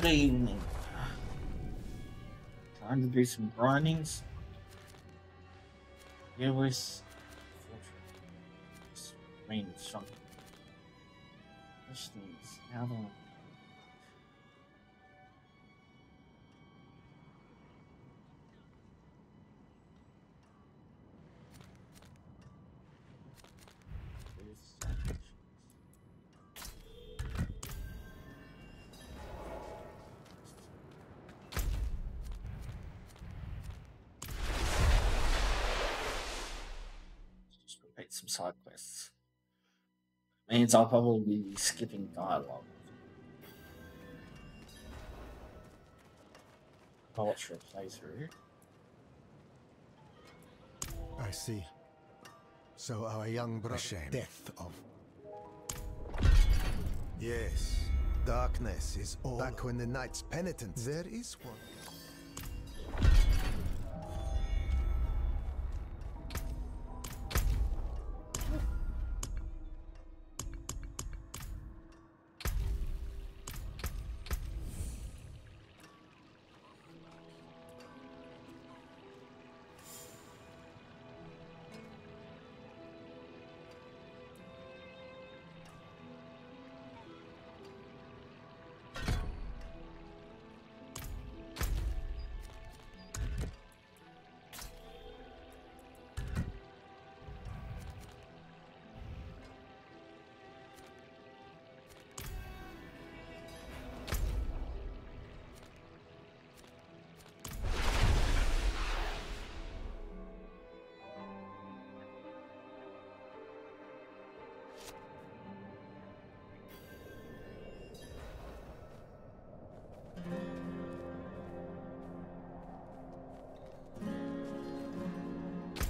Good evening. Time to do some grindings. Was fortress. Main something. How do Means I'll probably be skipping dialogue. I'll watch your playthrough. I see. So our young brother shame. death of Yes. Darkness is all back when the knight's penitent, There is one.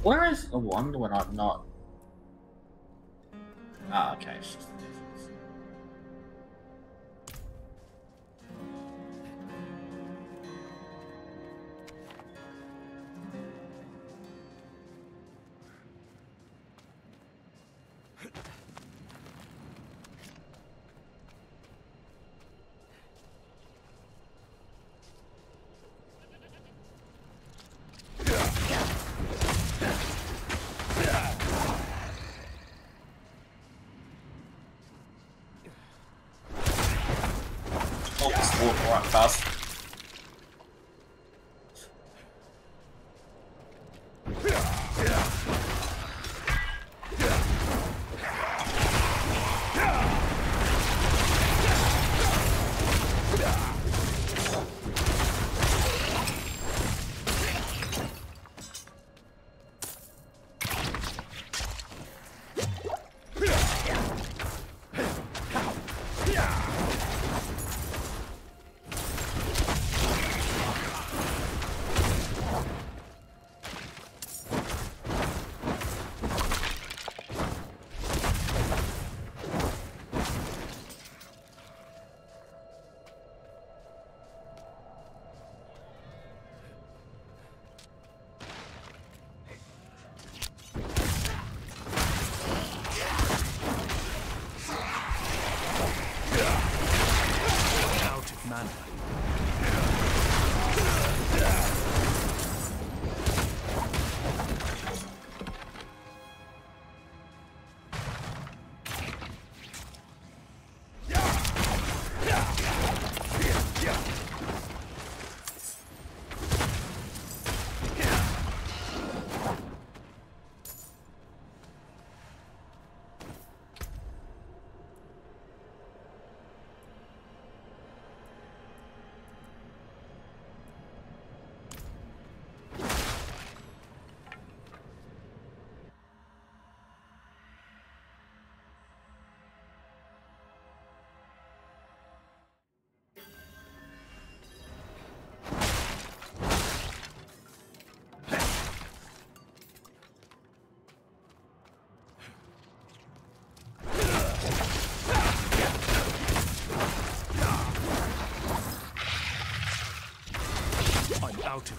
Where is the wand when I'm not? Ah, okay. It's just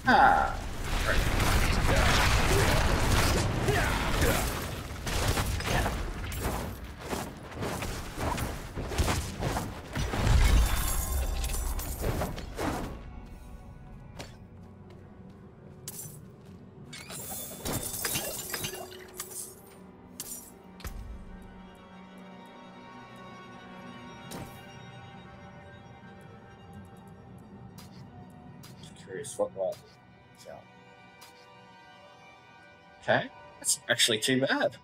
I'm is out. Okay, that's actually too bad.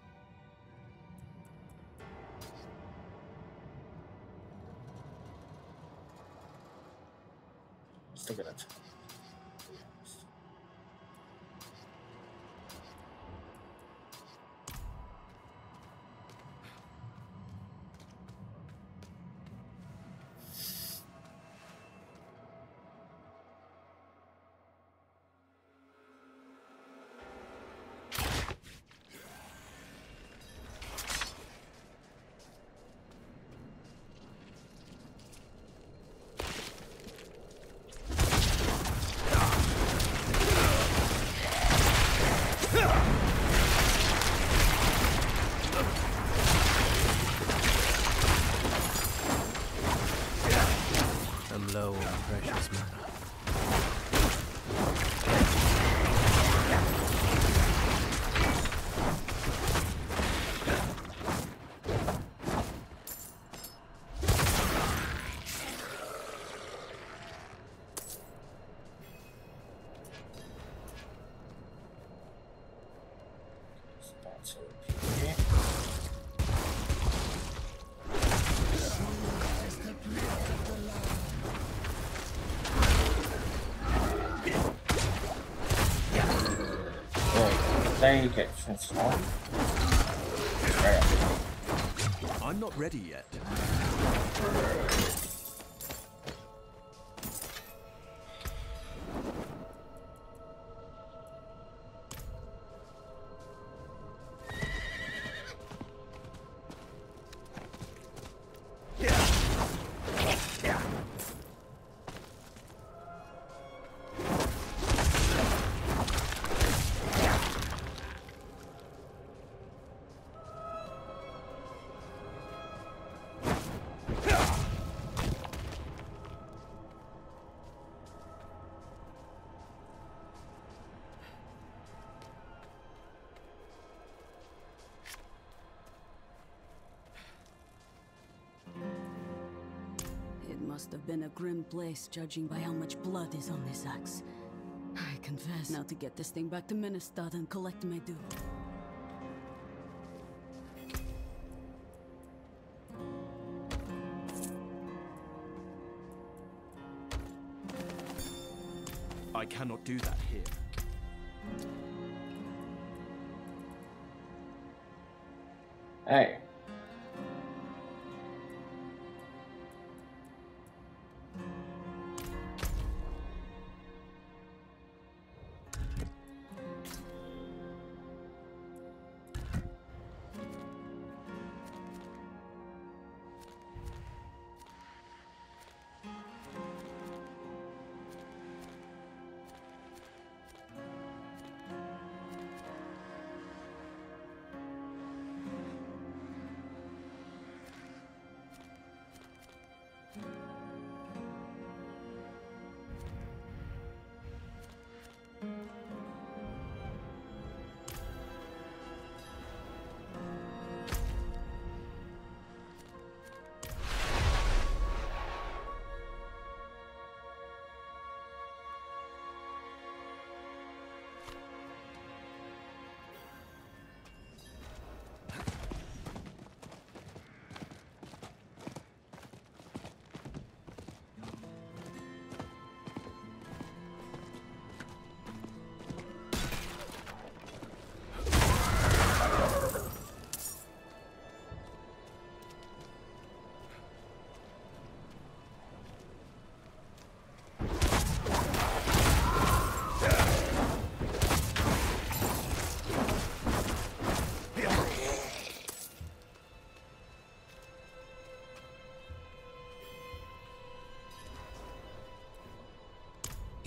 Transform. I'm not ready yet. Must have been a grim place, judging by how much blood is on this axe. I confess. Now to get this thing back to Menestad and collect my due. I cannot do that here. Hey.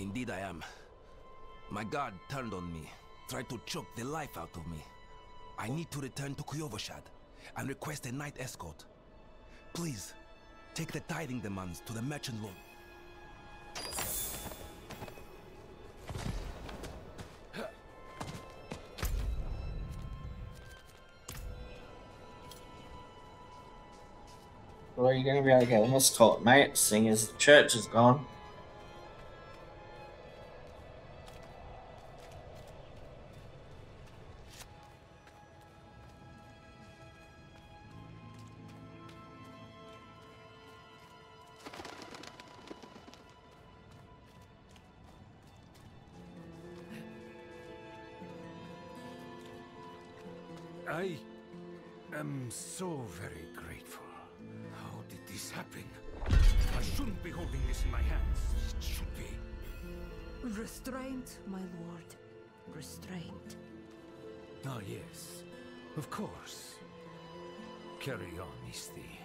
Indeed I am. My guard turned on me, tried to choke the life out of me. I need to return to Kyovashad and request a night escort. Please, take the tithing demands to the merchant lord. Well, you're gonna be get an escort, mate, seeing as the church is gone. Of course. Carry on, Isti.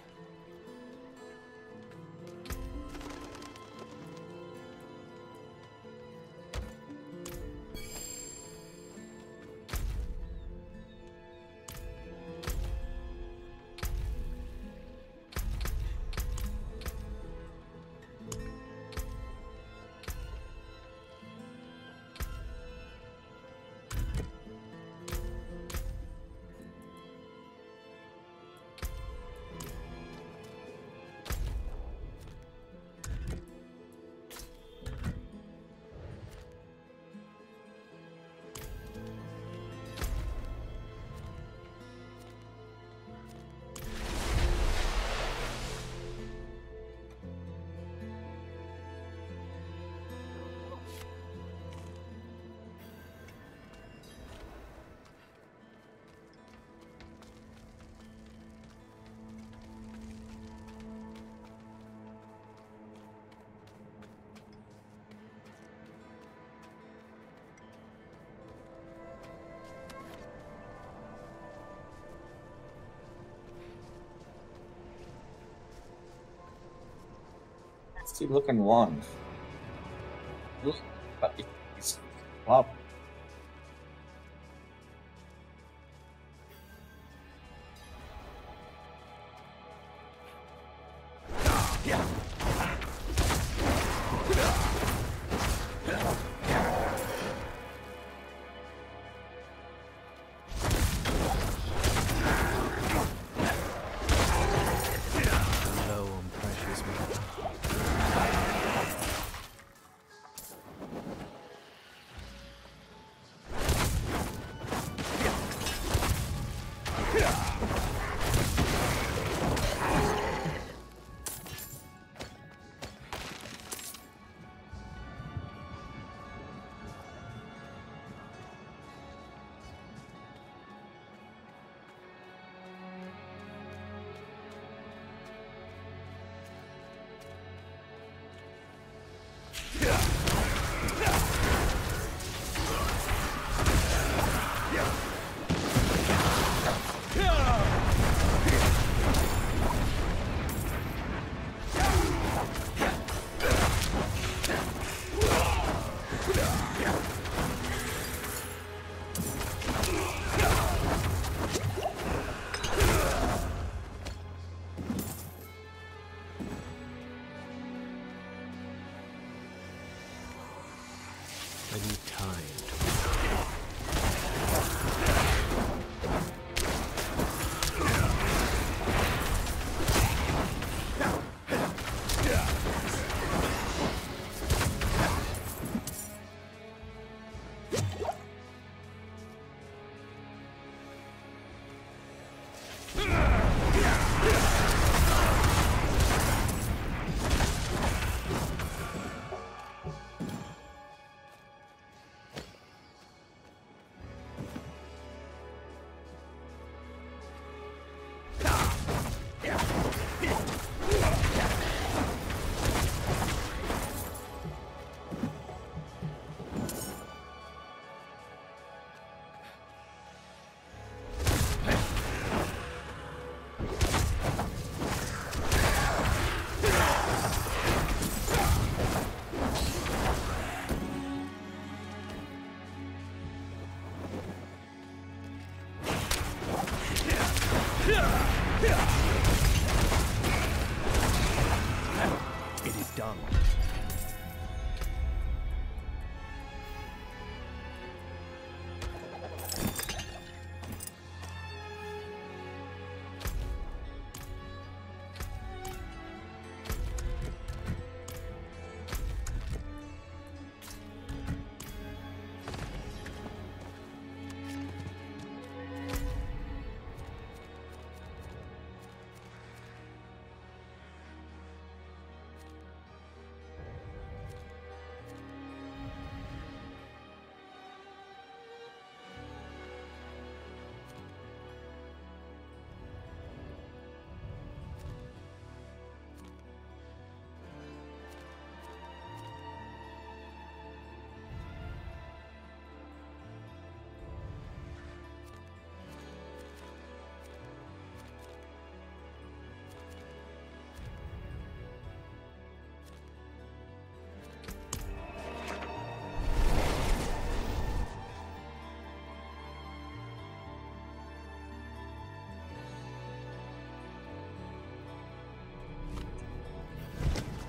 nasty looking one.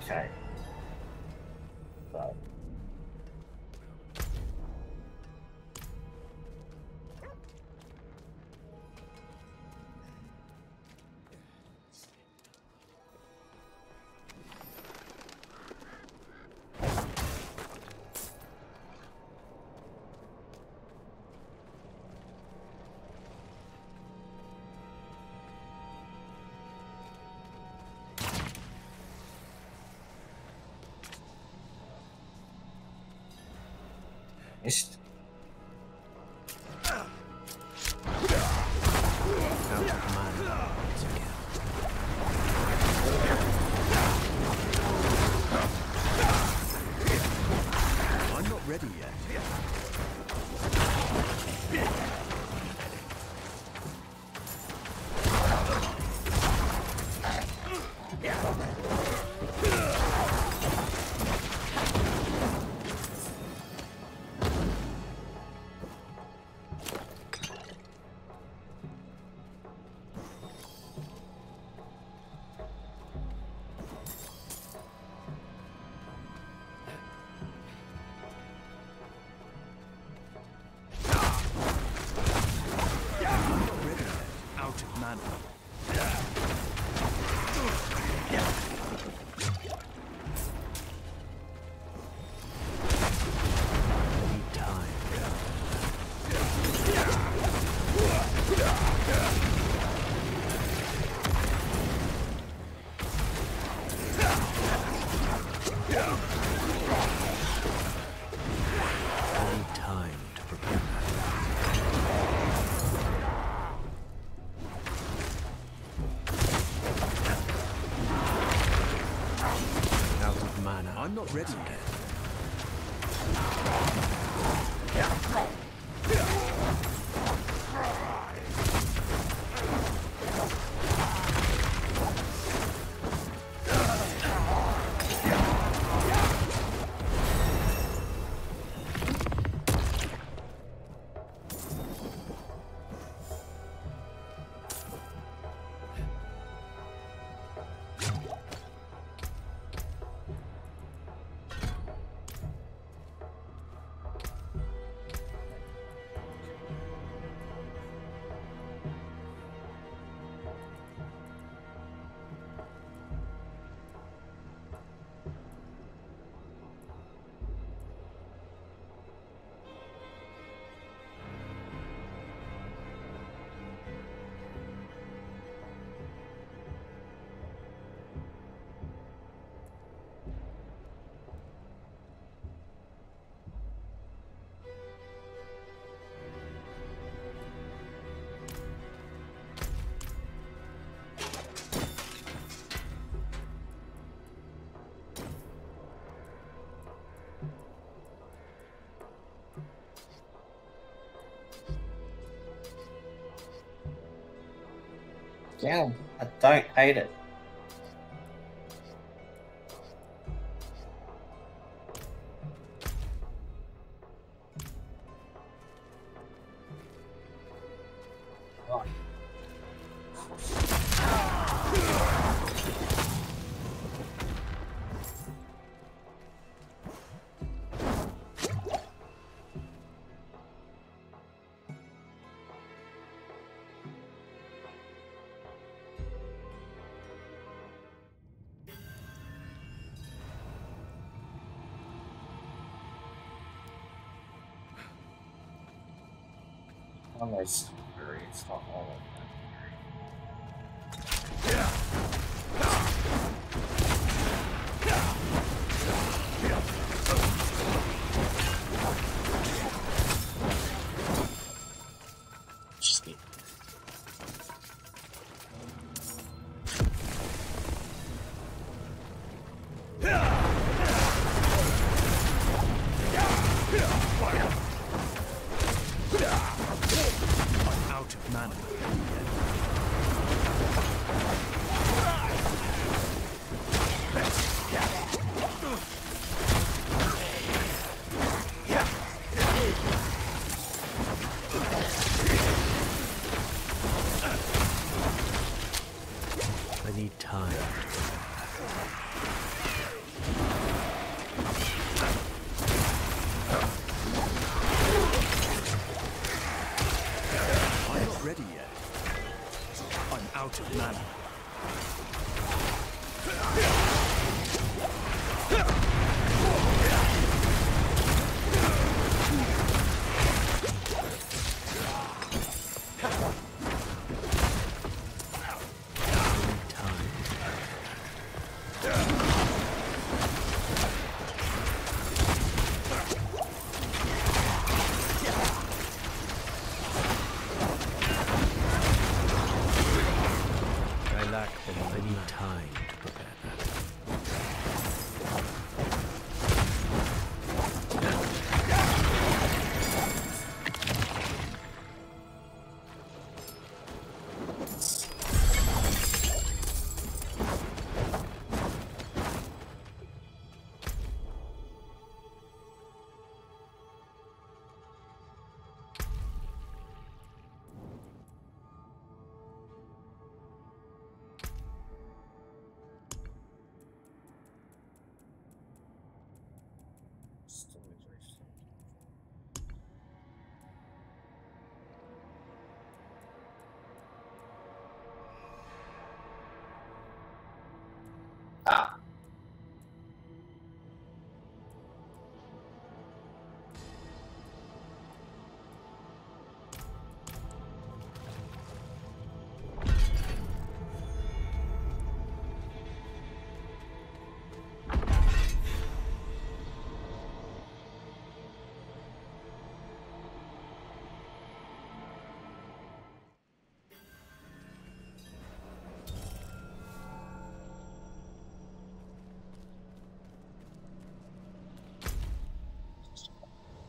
在。İşte ready Yeah, I don't hate it. Unless Strawberry, it's not all of that. Yeah.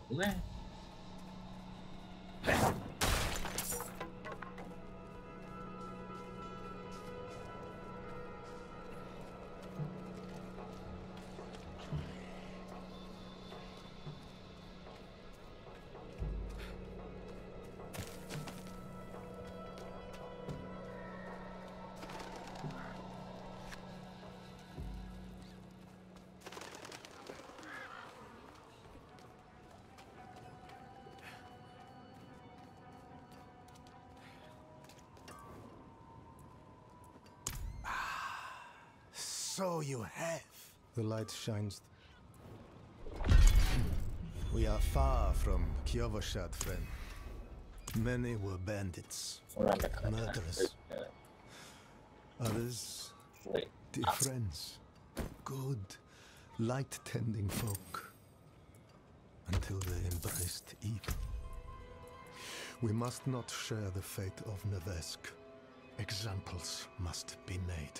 né? So you have. The light shines. We are far from Kyovashad, friend. Many were bandits, murderers. Others, dear friends. Good, light-tending folk. Until they embraced evil. We must not share the fate of Nevesk. Examples must be made.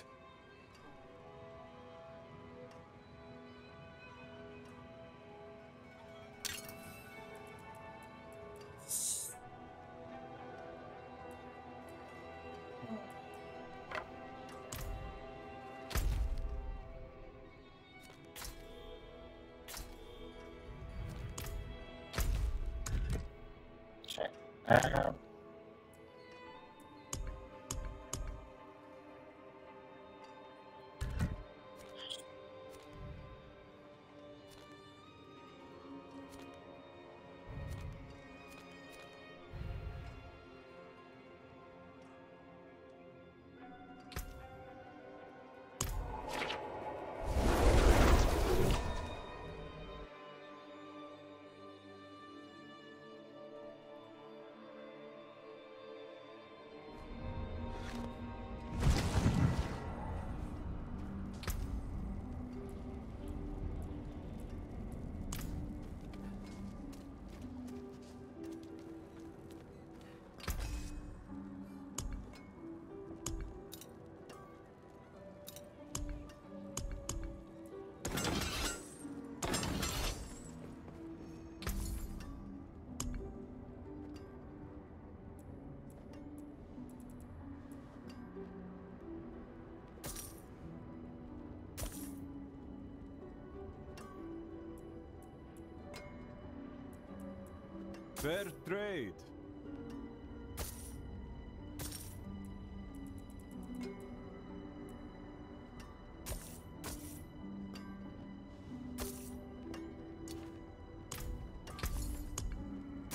Fair trade.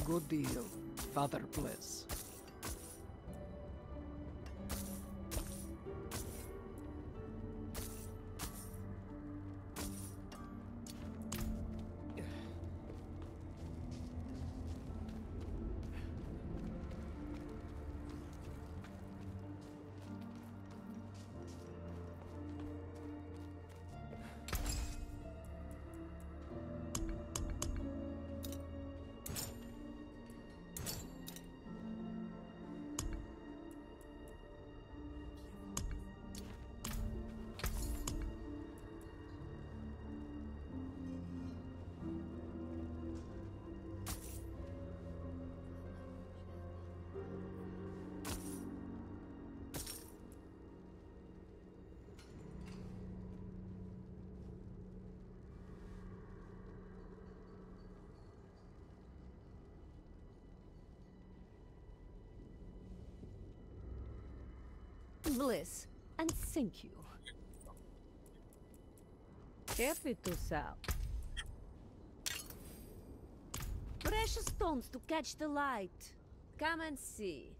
Good deal. Father bless. Bliss, and thank you. To. Precious stones to catch the light. Come and see.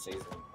Season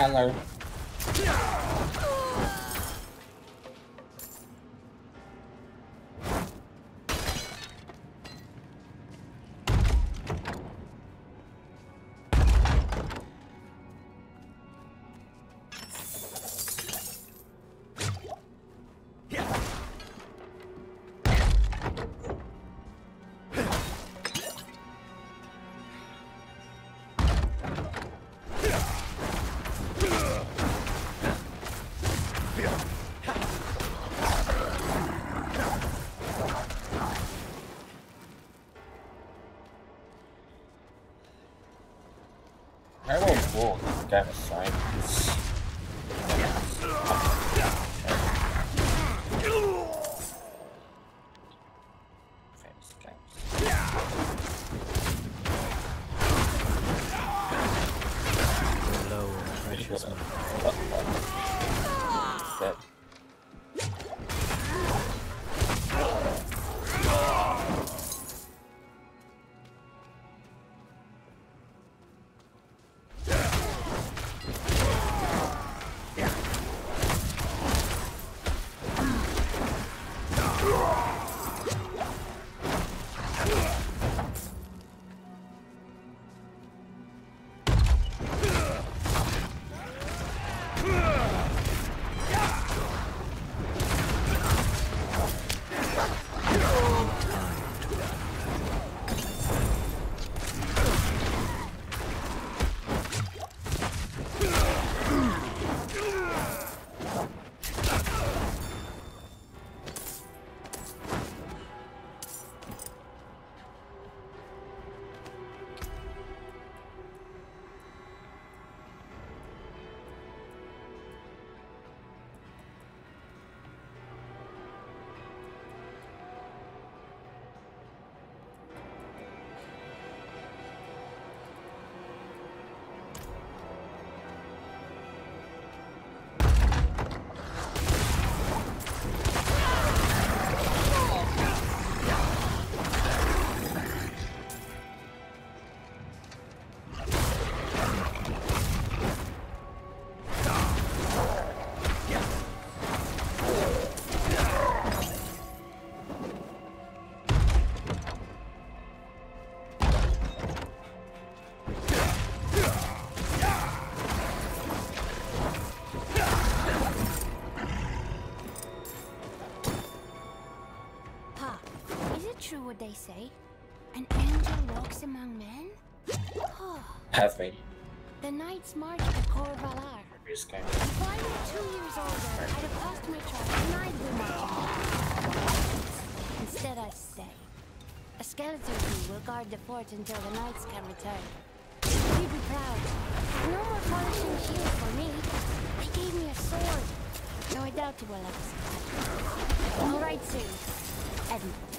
Hello. They say? An angel walks among men? Pathway. The knights march to Kor Valar. If I were two years older, I'd have passed my and I'd be marching. Instead, I stay. A skeleton crew will guard the fort until the knights can return. You'd be proud. No more polishing shield for me. They gave me a sword. Though I doubt you will that. All right, soon. Edmund.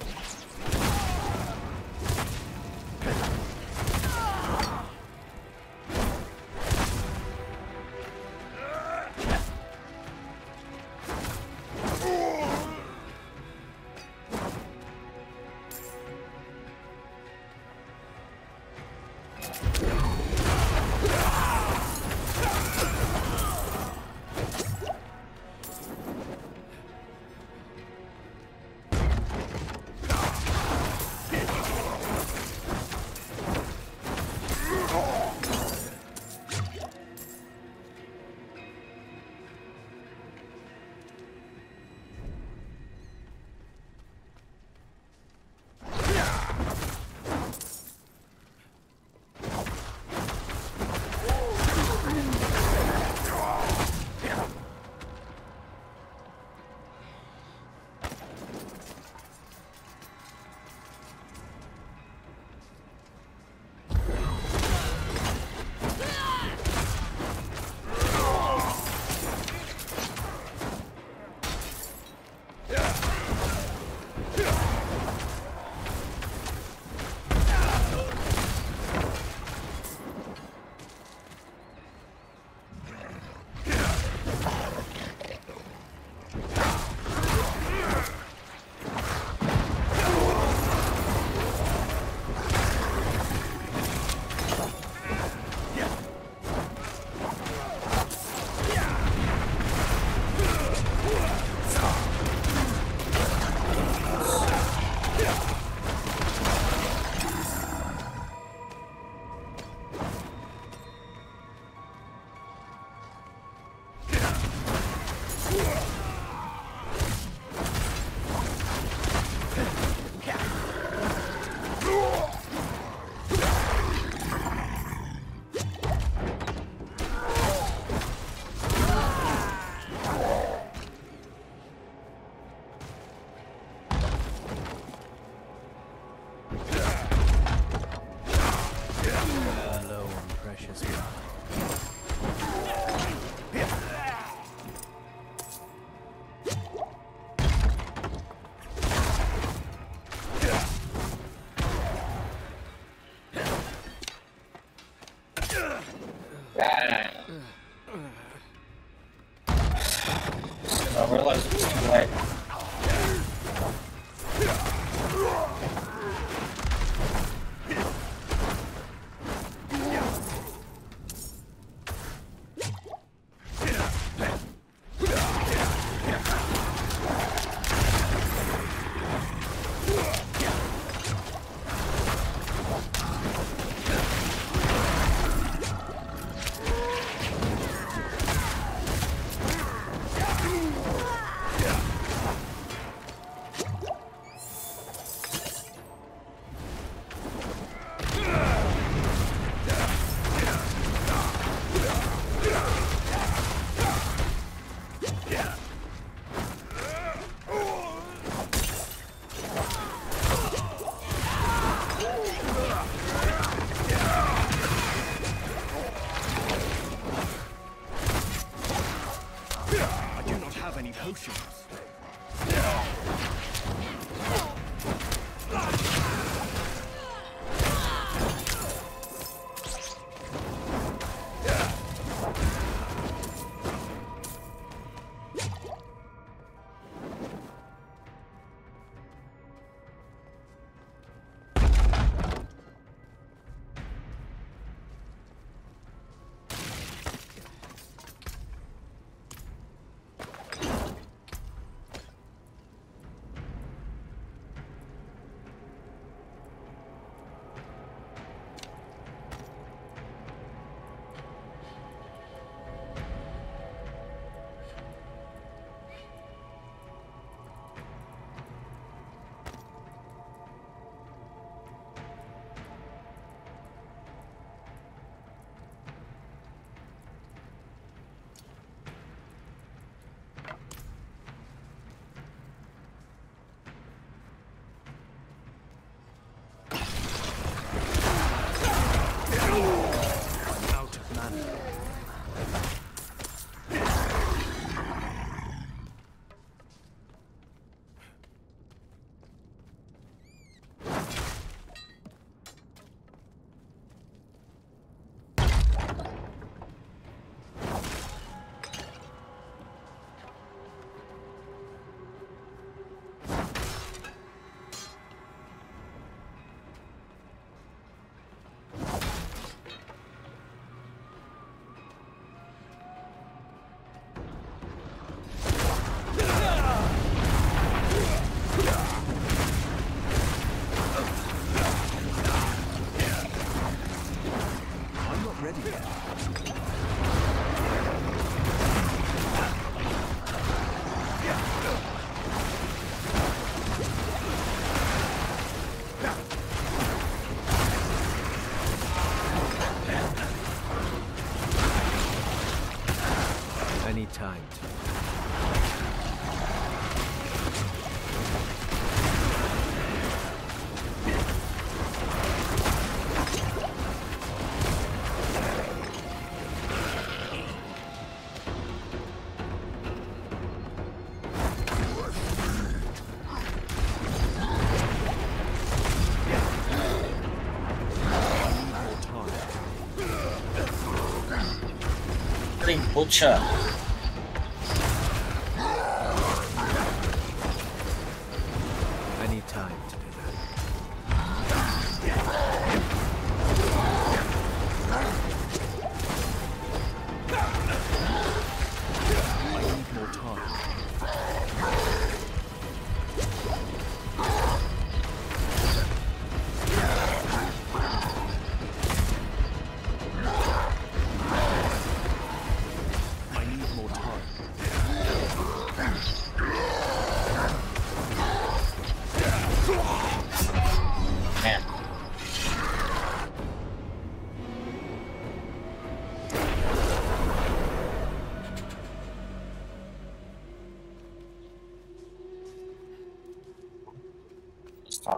Poxa.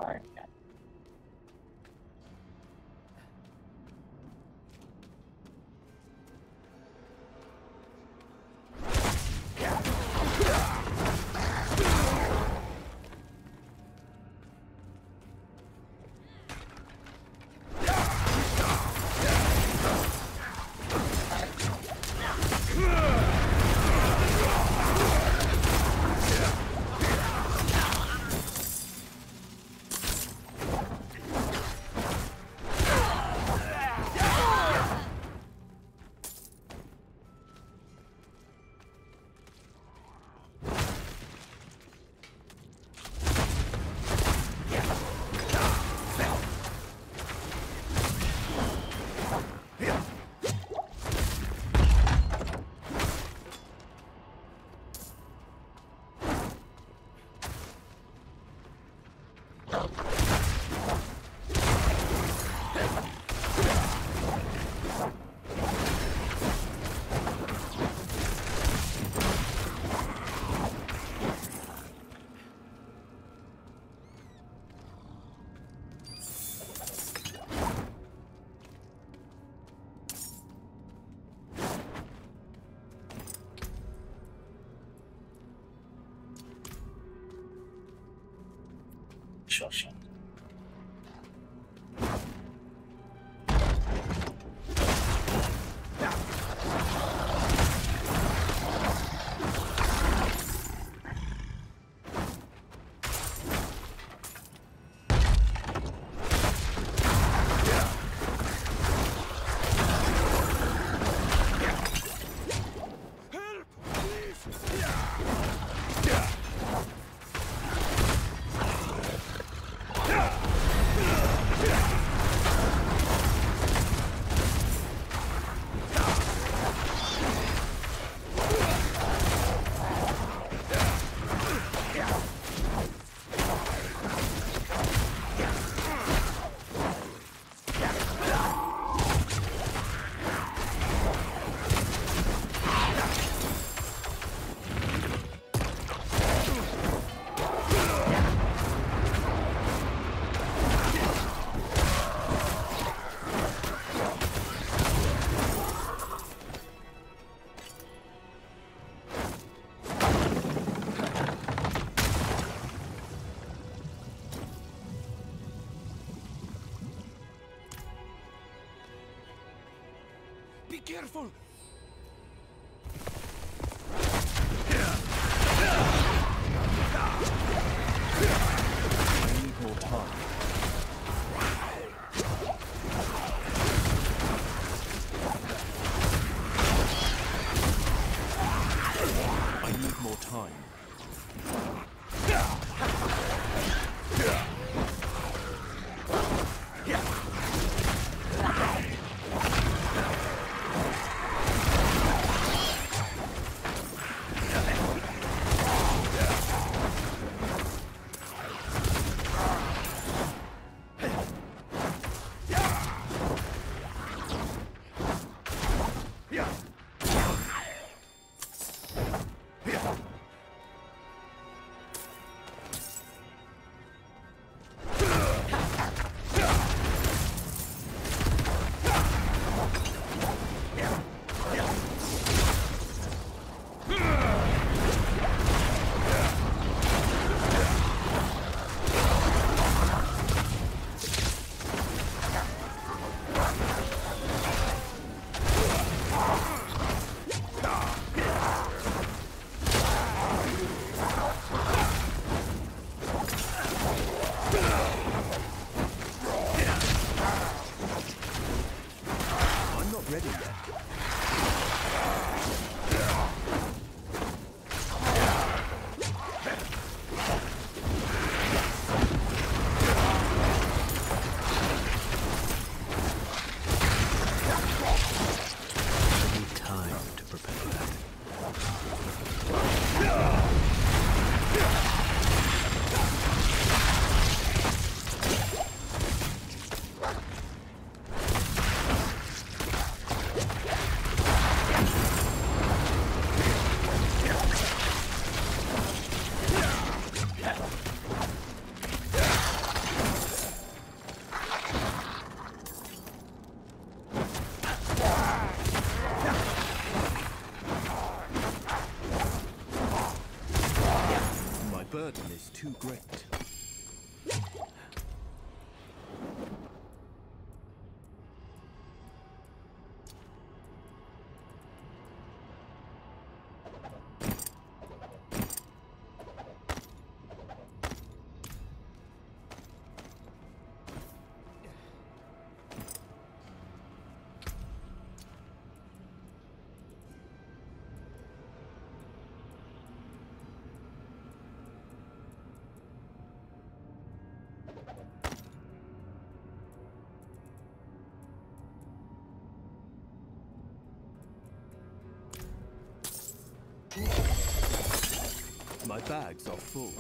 Fine. Sure, Great. bags are full.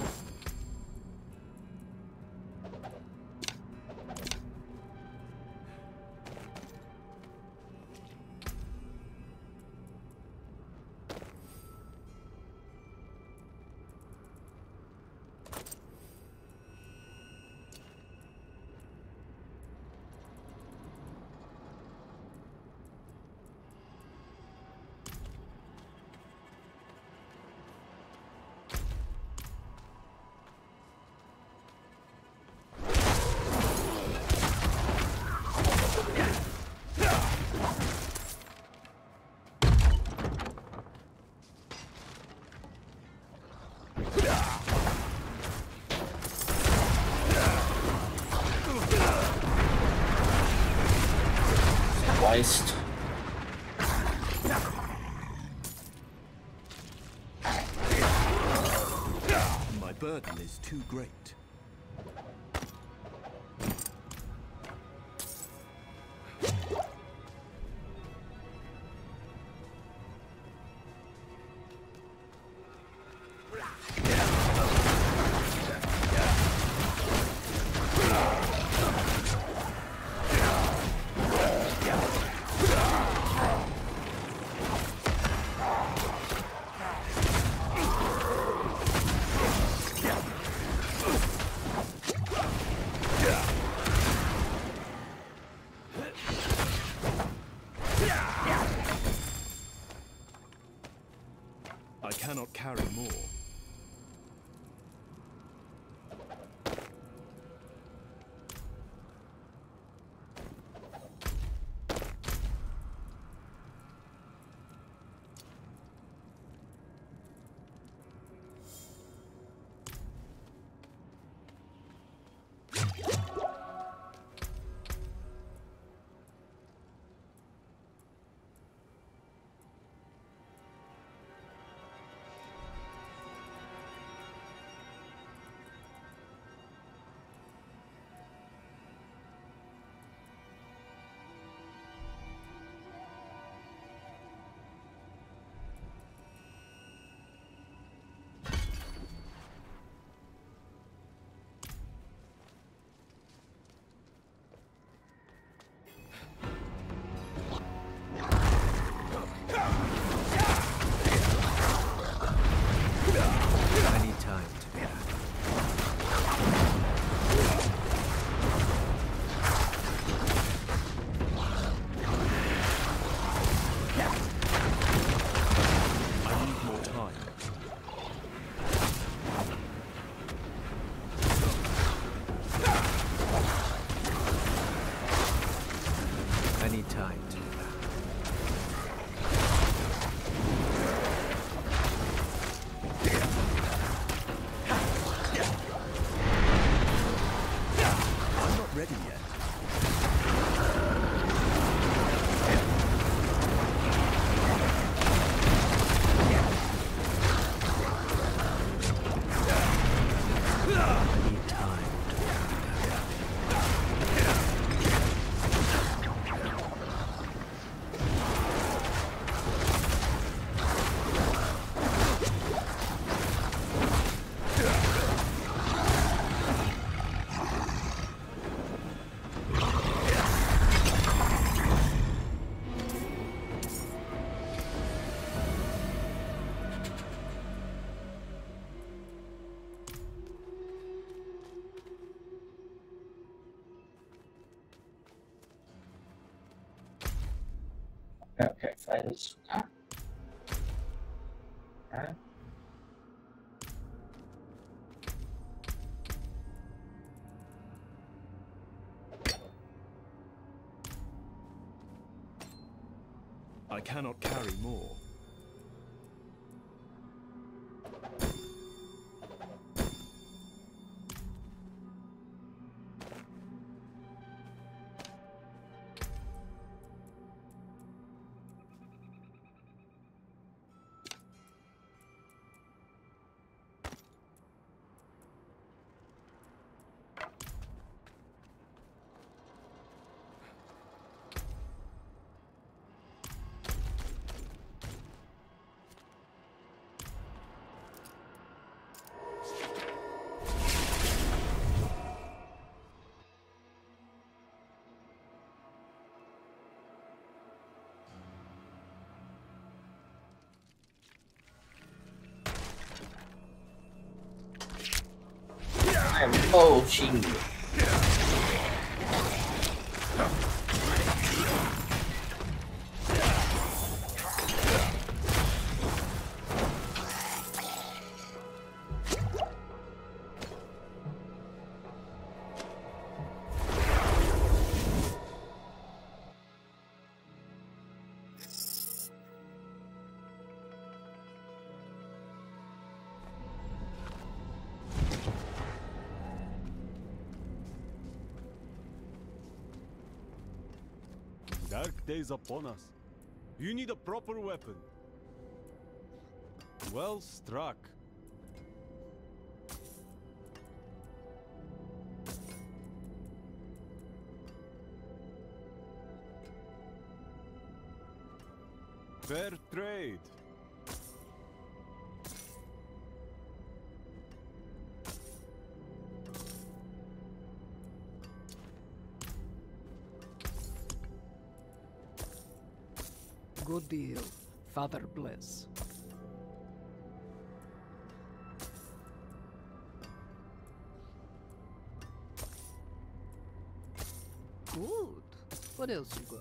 Christ. My burden is too great. I cannot carry more. Oh, she. Days upon us. You need a proper weapon. Well struck. Fair trade. Deal. Father bless. Good. What else you got?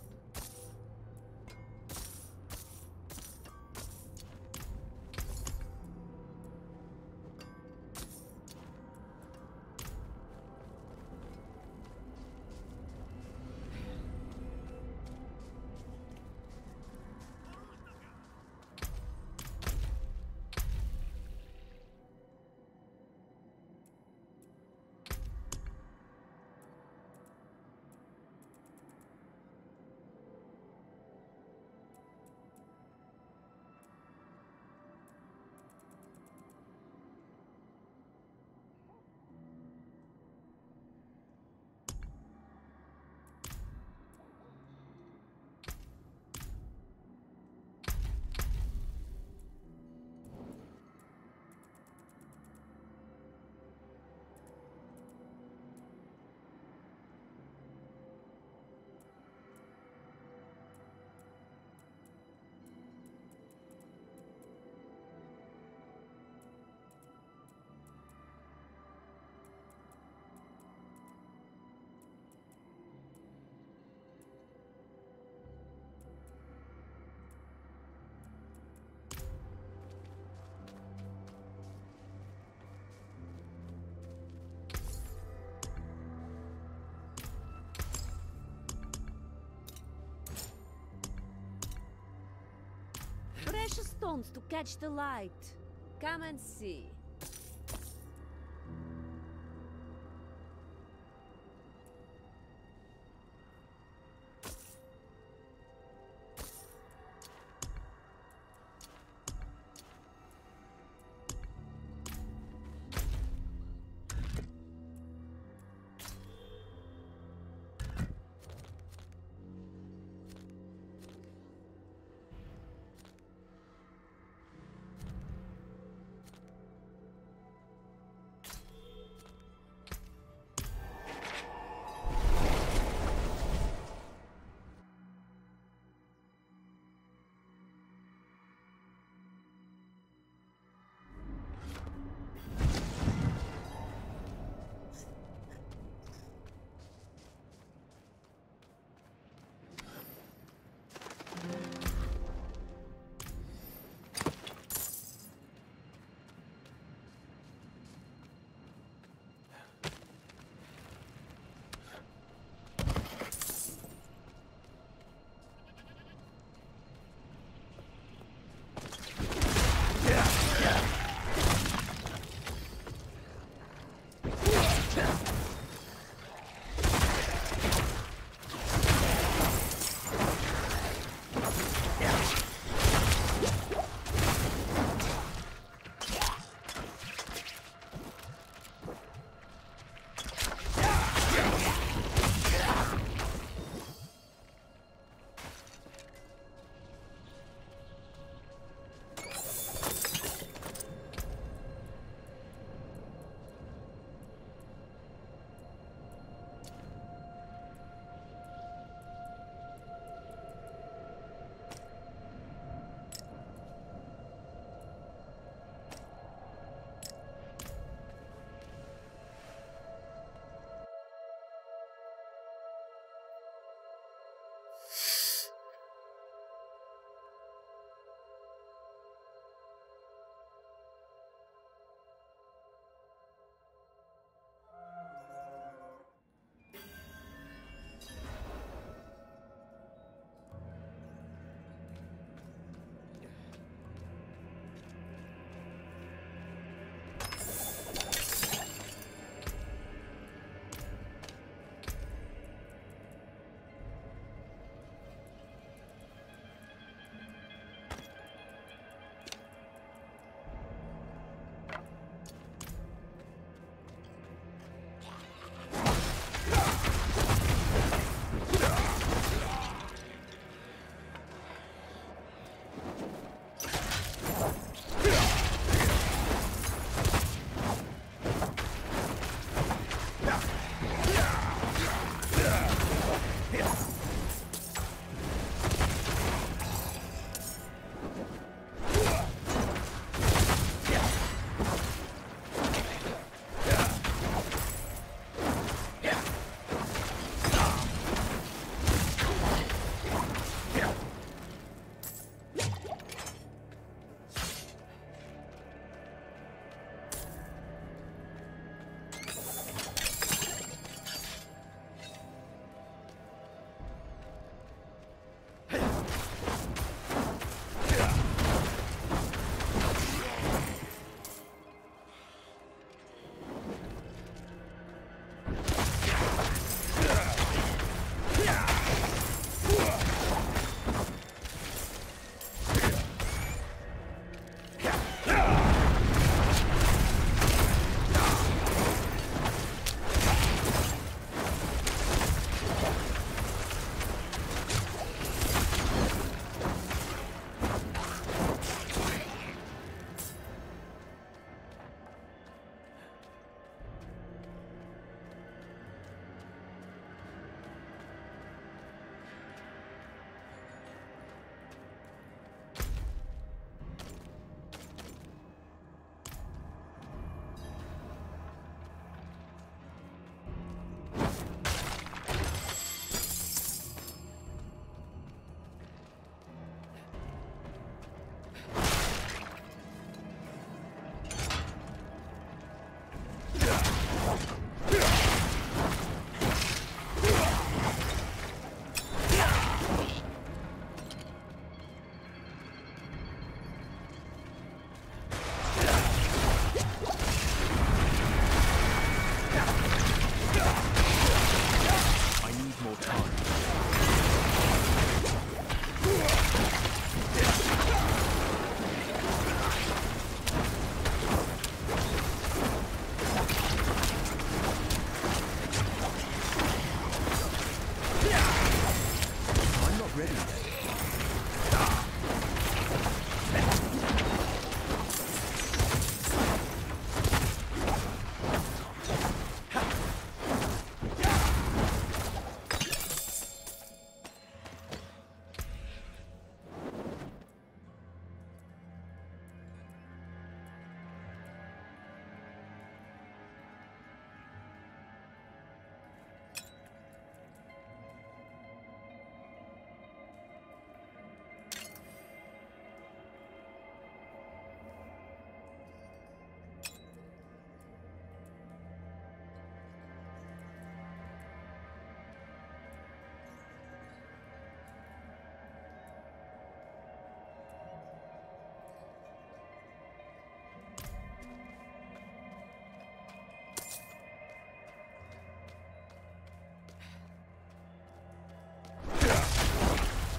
Precious stones to catch the light. Come and see.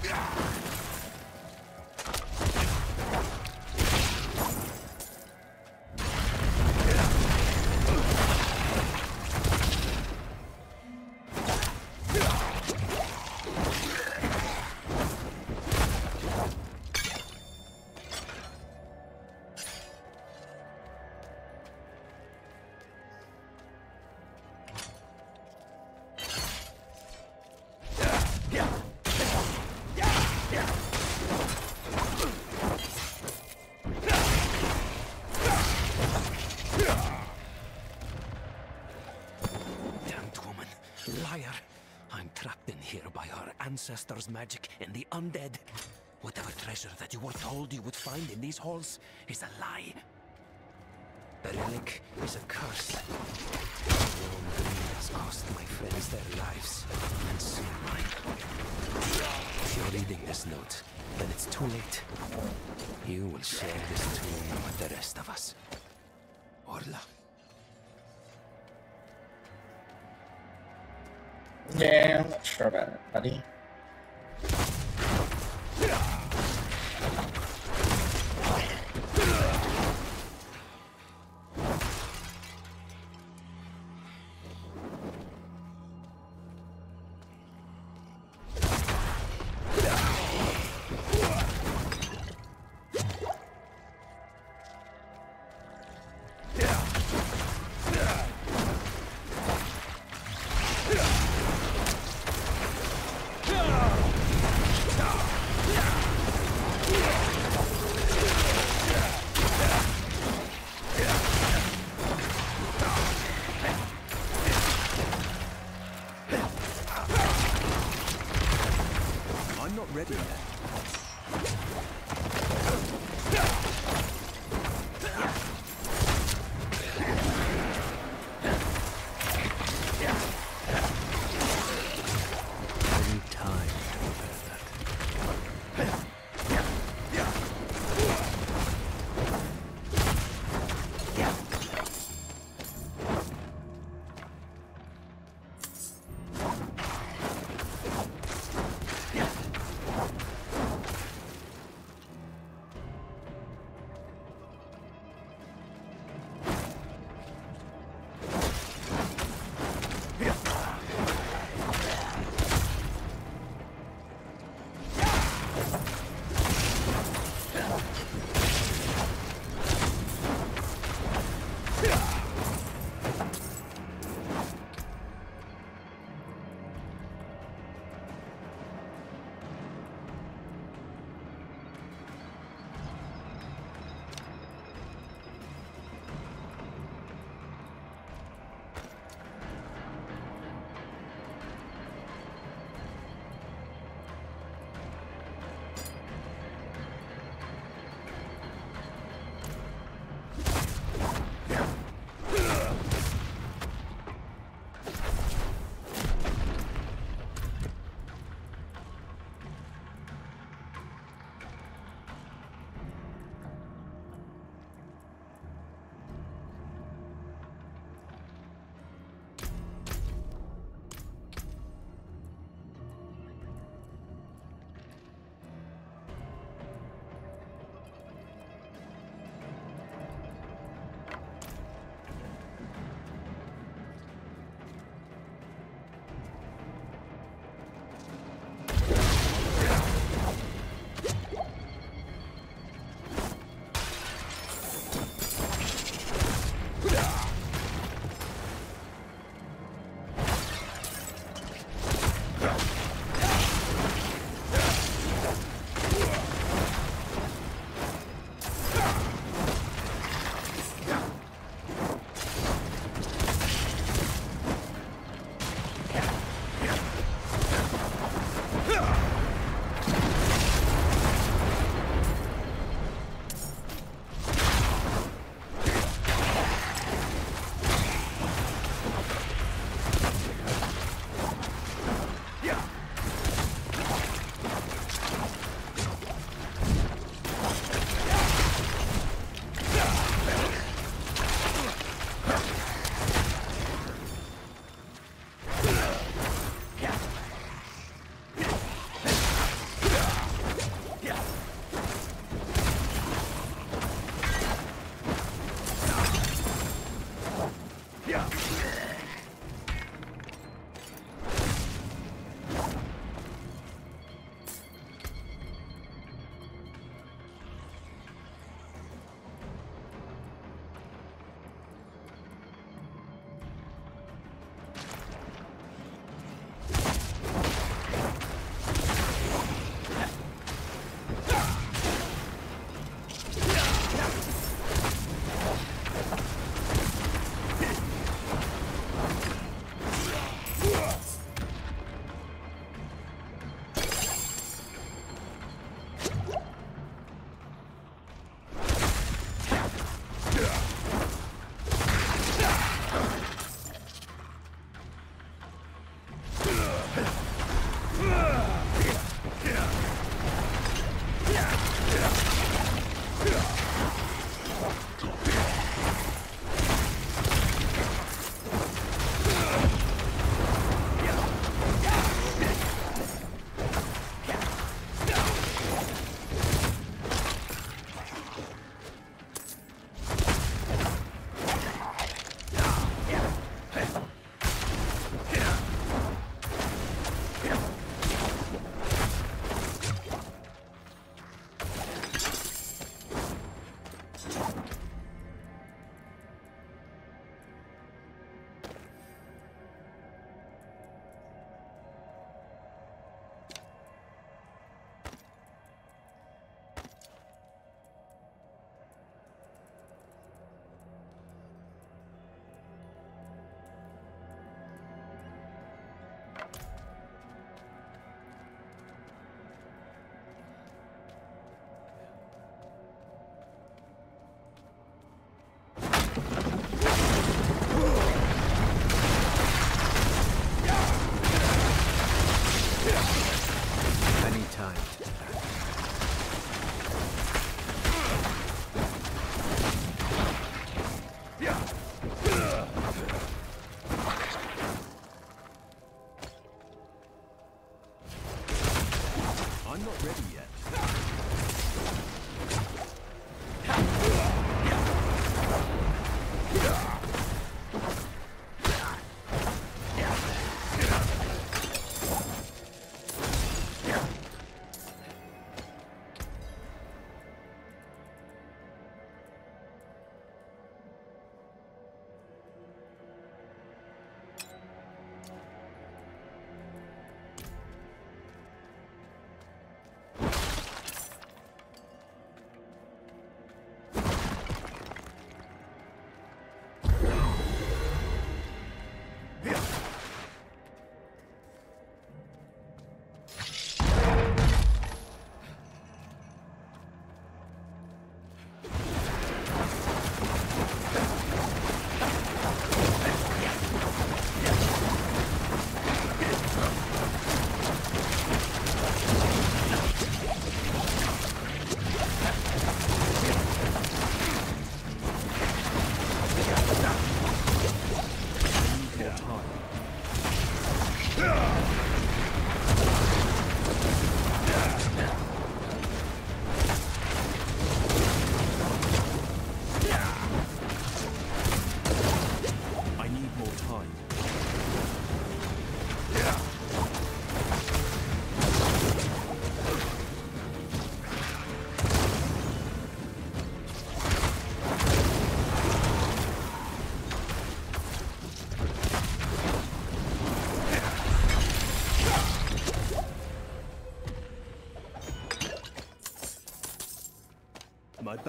Yeah! Ancestors' magic and the undead. Whatever treasure that you were told you would find in these halls is a lie. The relic is a curse. The warm greed has cost my friends their lives, and soon mine. If you're reading this note, then it's too late. You will share this tomb with the rest of us. Orla. Yeah, I'm not sure about it, buddy.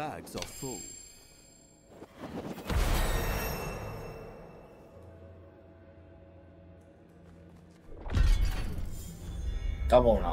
Bags are full. Double nice.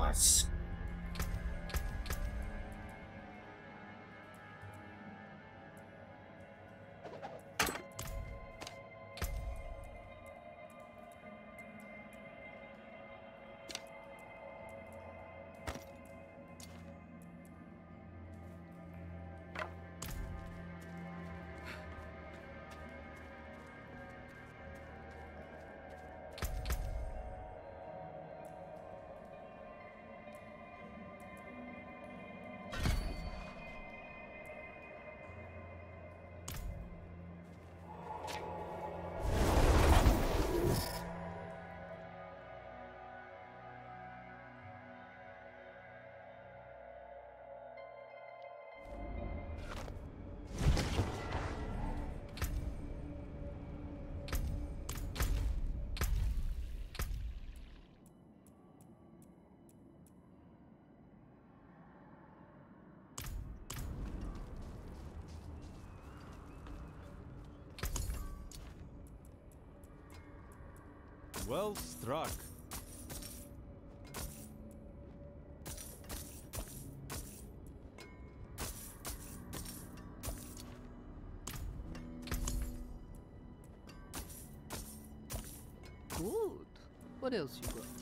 Well struck. Good. What else you got?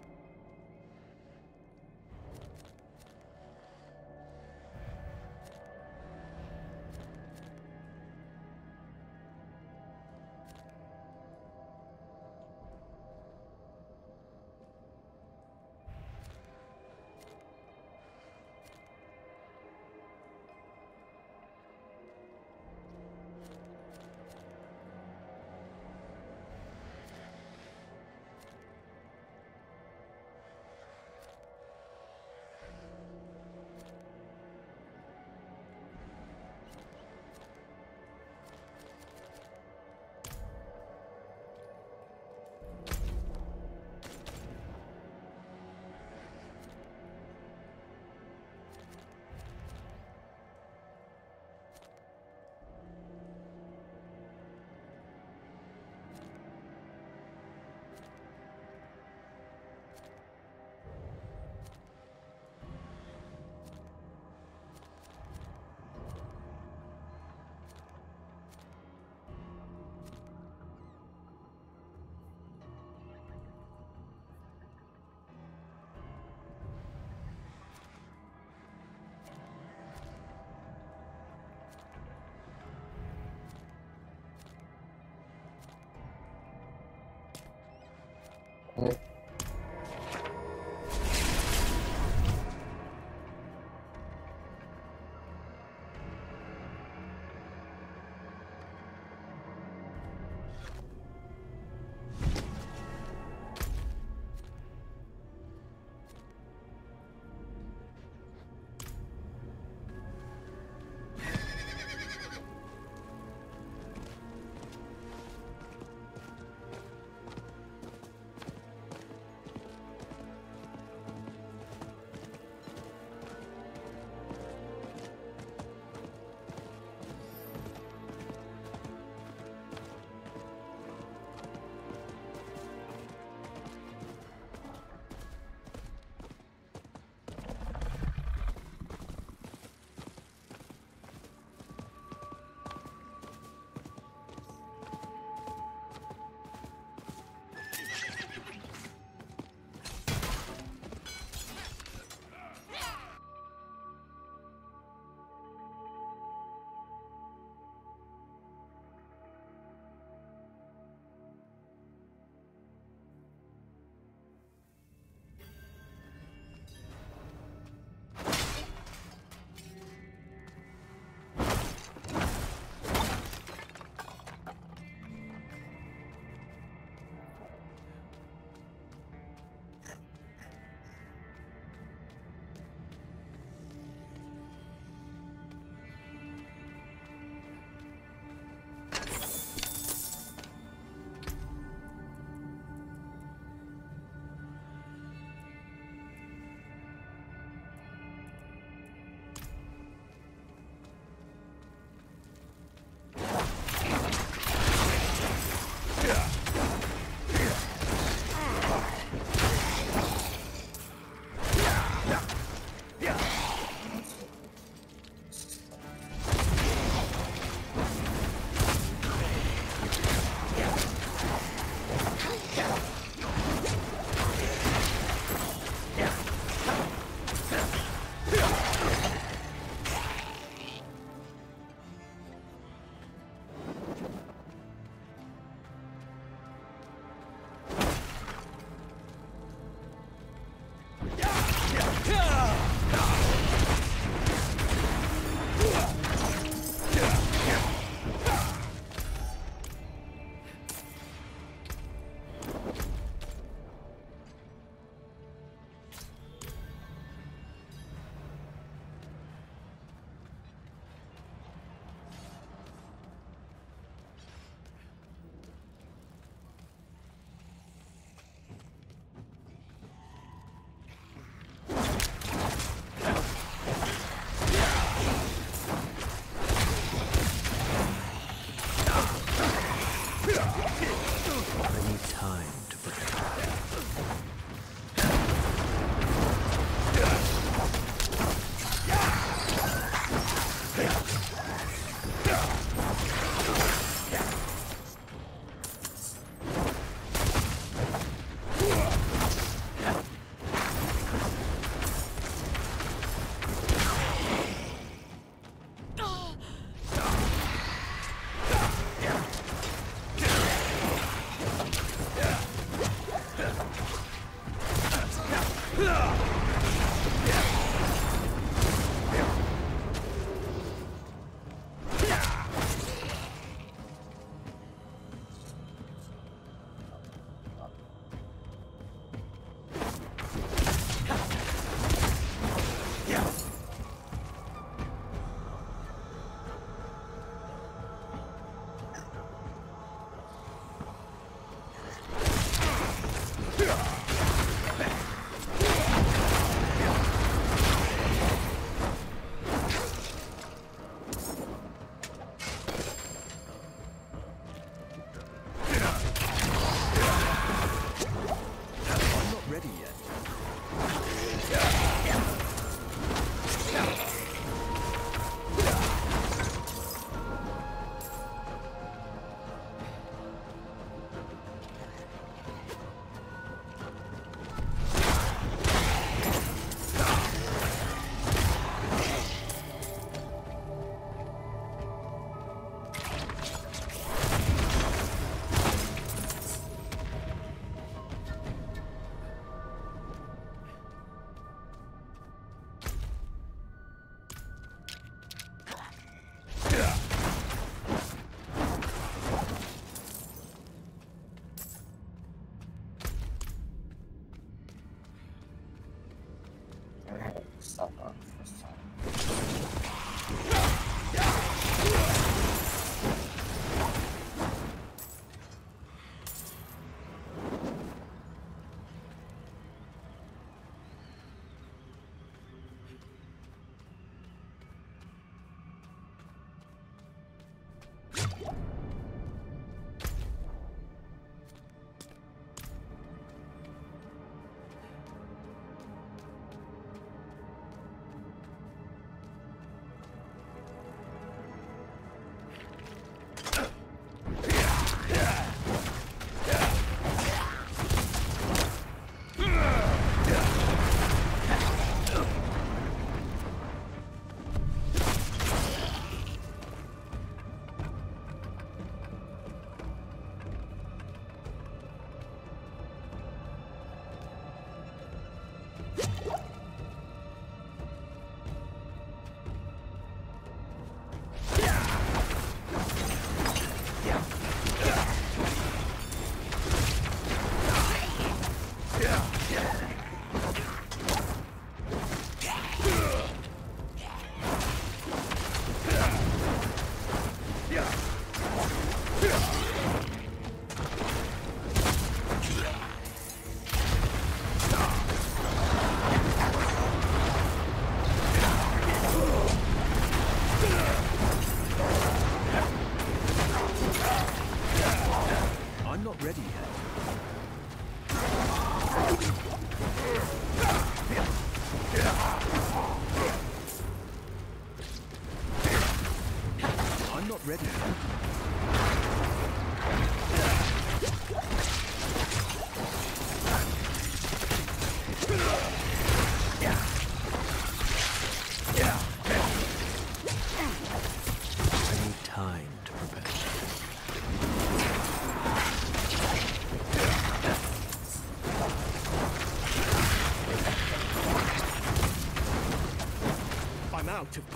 Bye.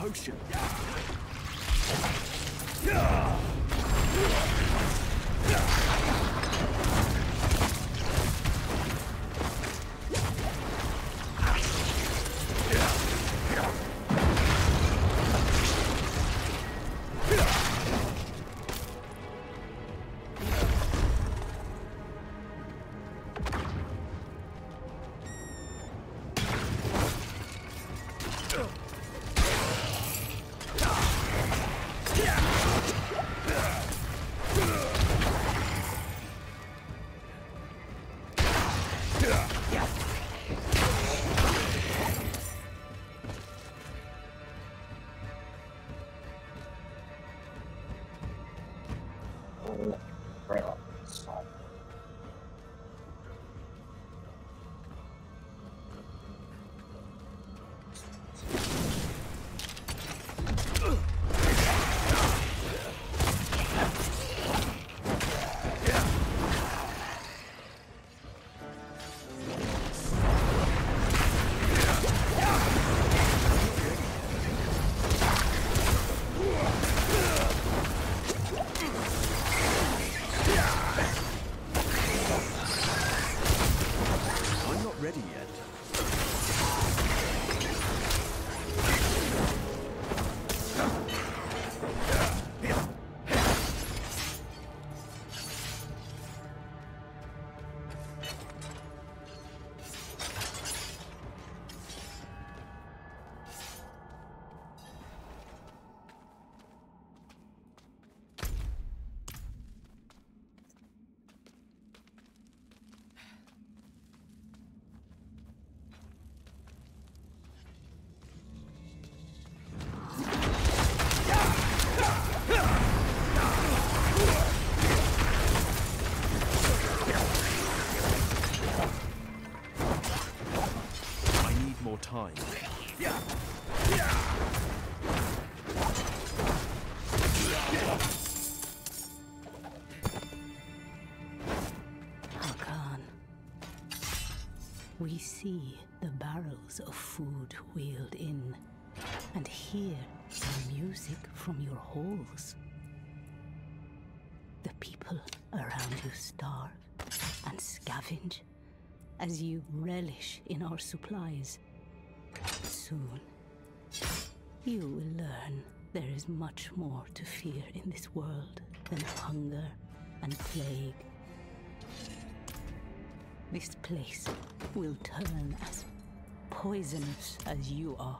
Potion. see the barrels of food wheeled in, and hear the music from your halls. The people around you starve and scavenge as you relish in our supplies. Soon, you will learn there is much more to fear in this world than hunger and plague. This place will turn as poisonous as you are.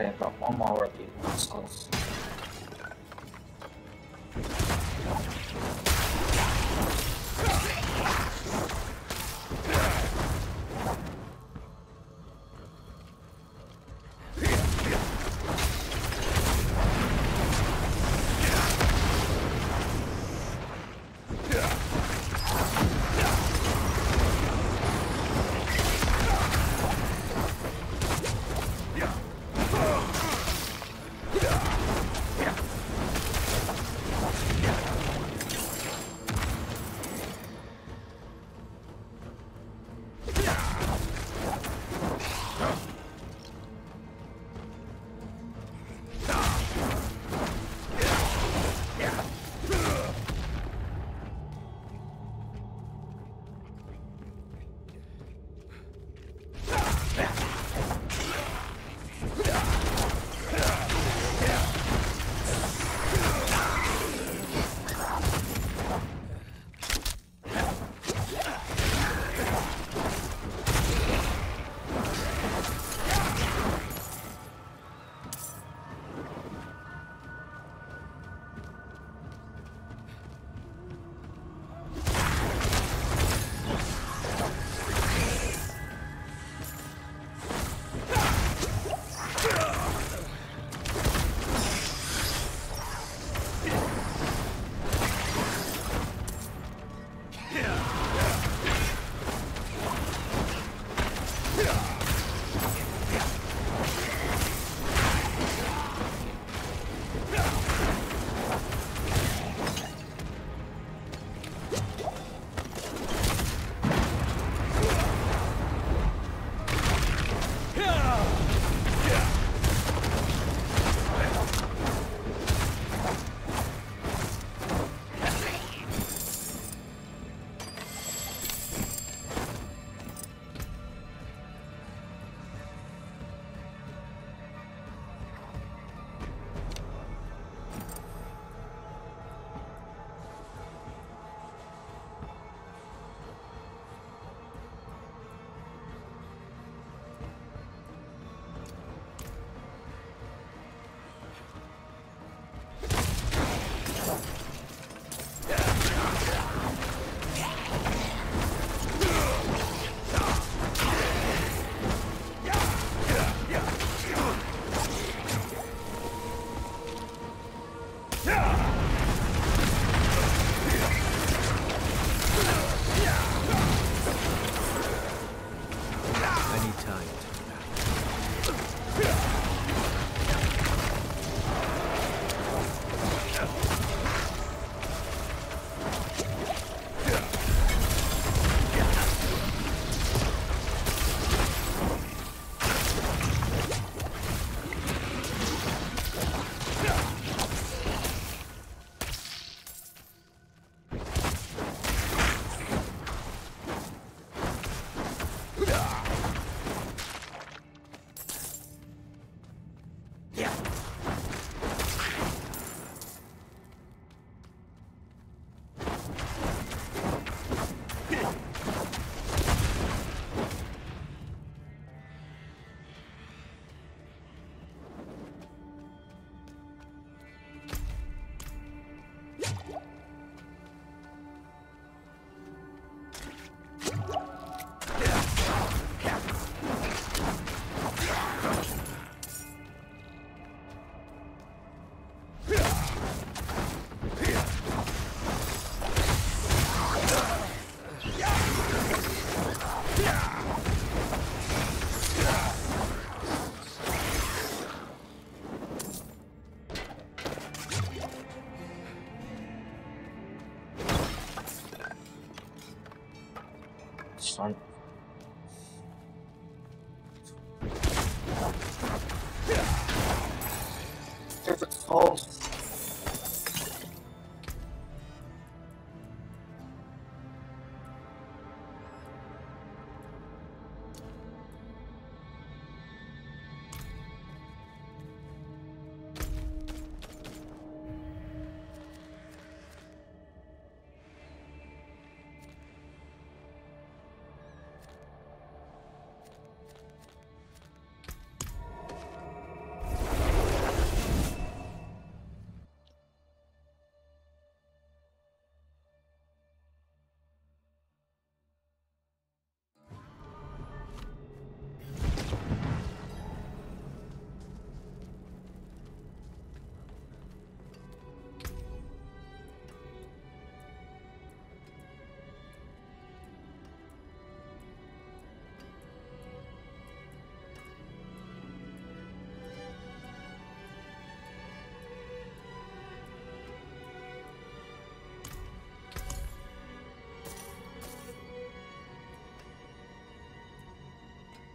Credo.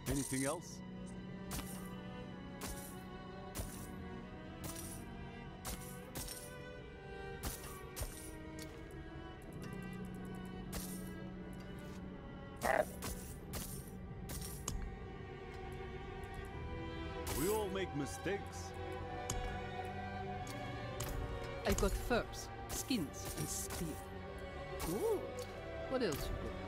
Anything else? We all make mistakes. I got furs, skins, and steel. Good. What else you got?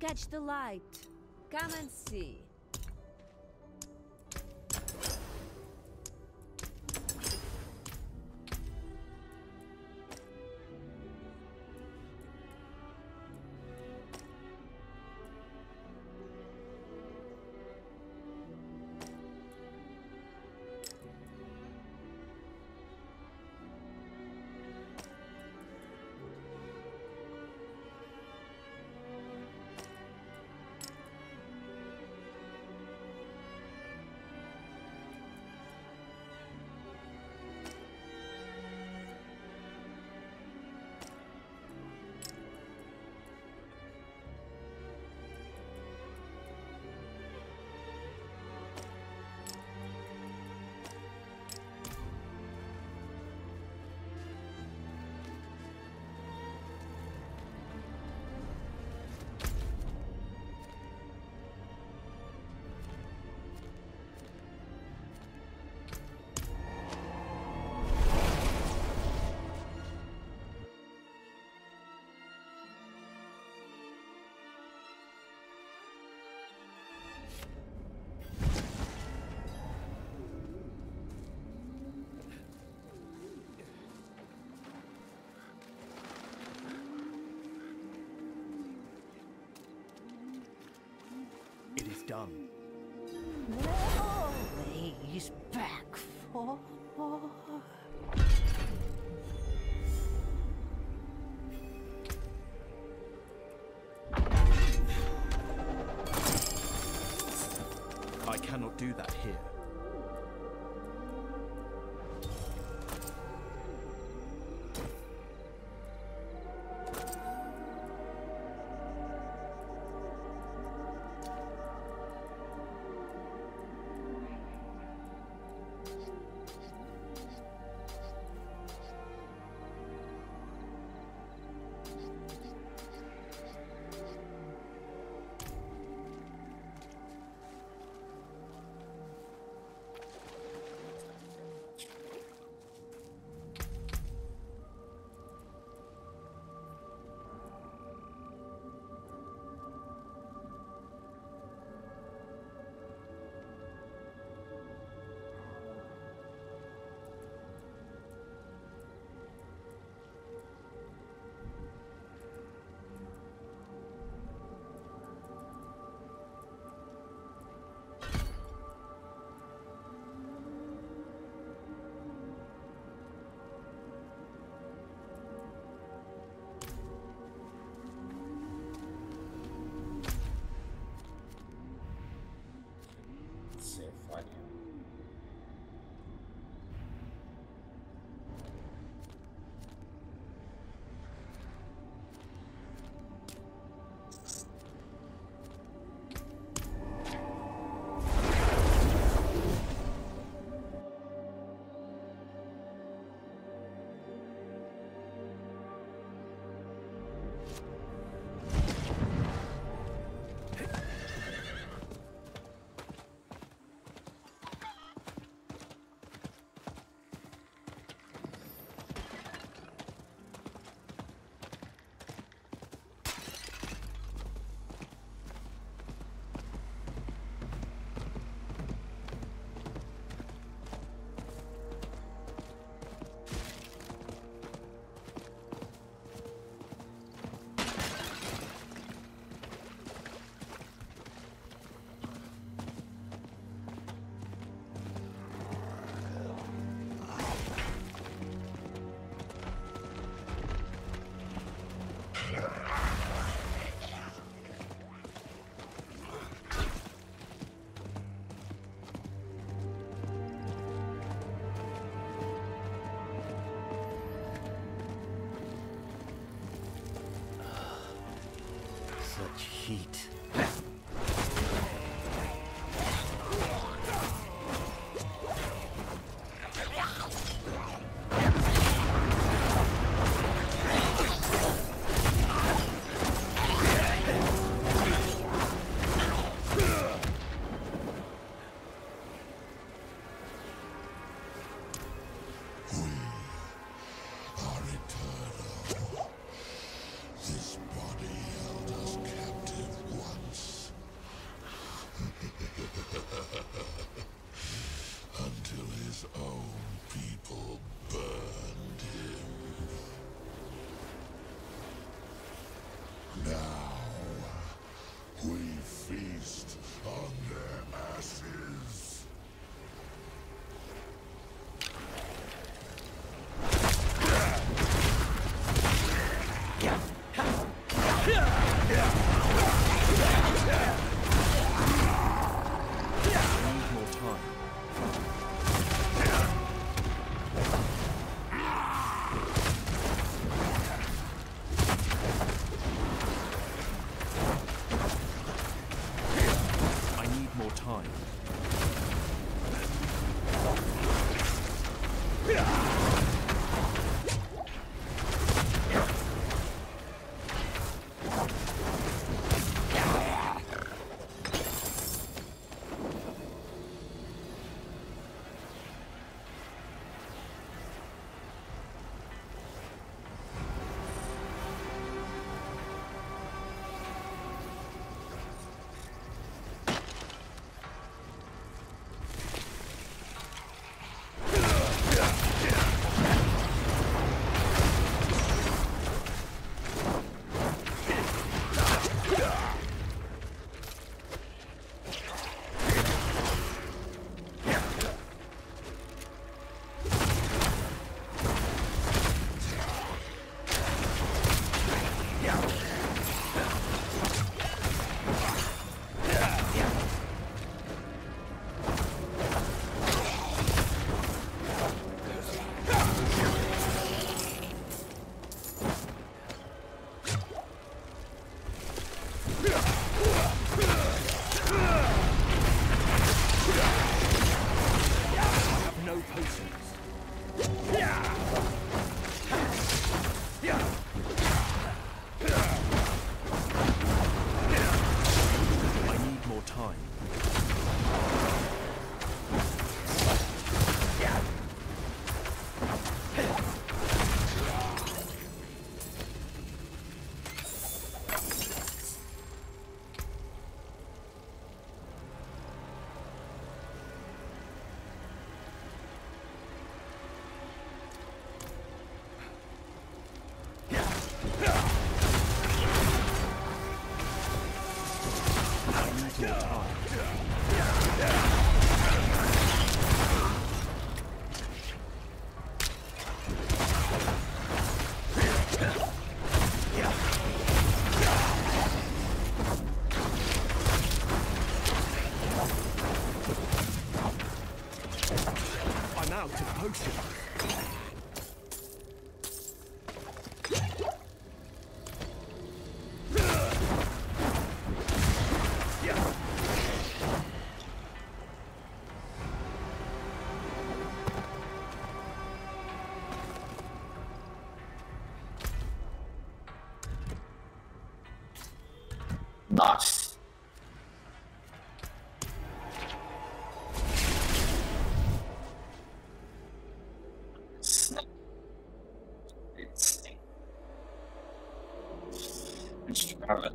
Catch the light. Come and see. Done. Always back for. I cannot do that here. Let's it.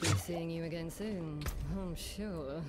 Be seeing you again soon, I'm sure.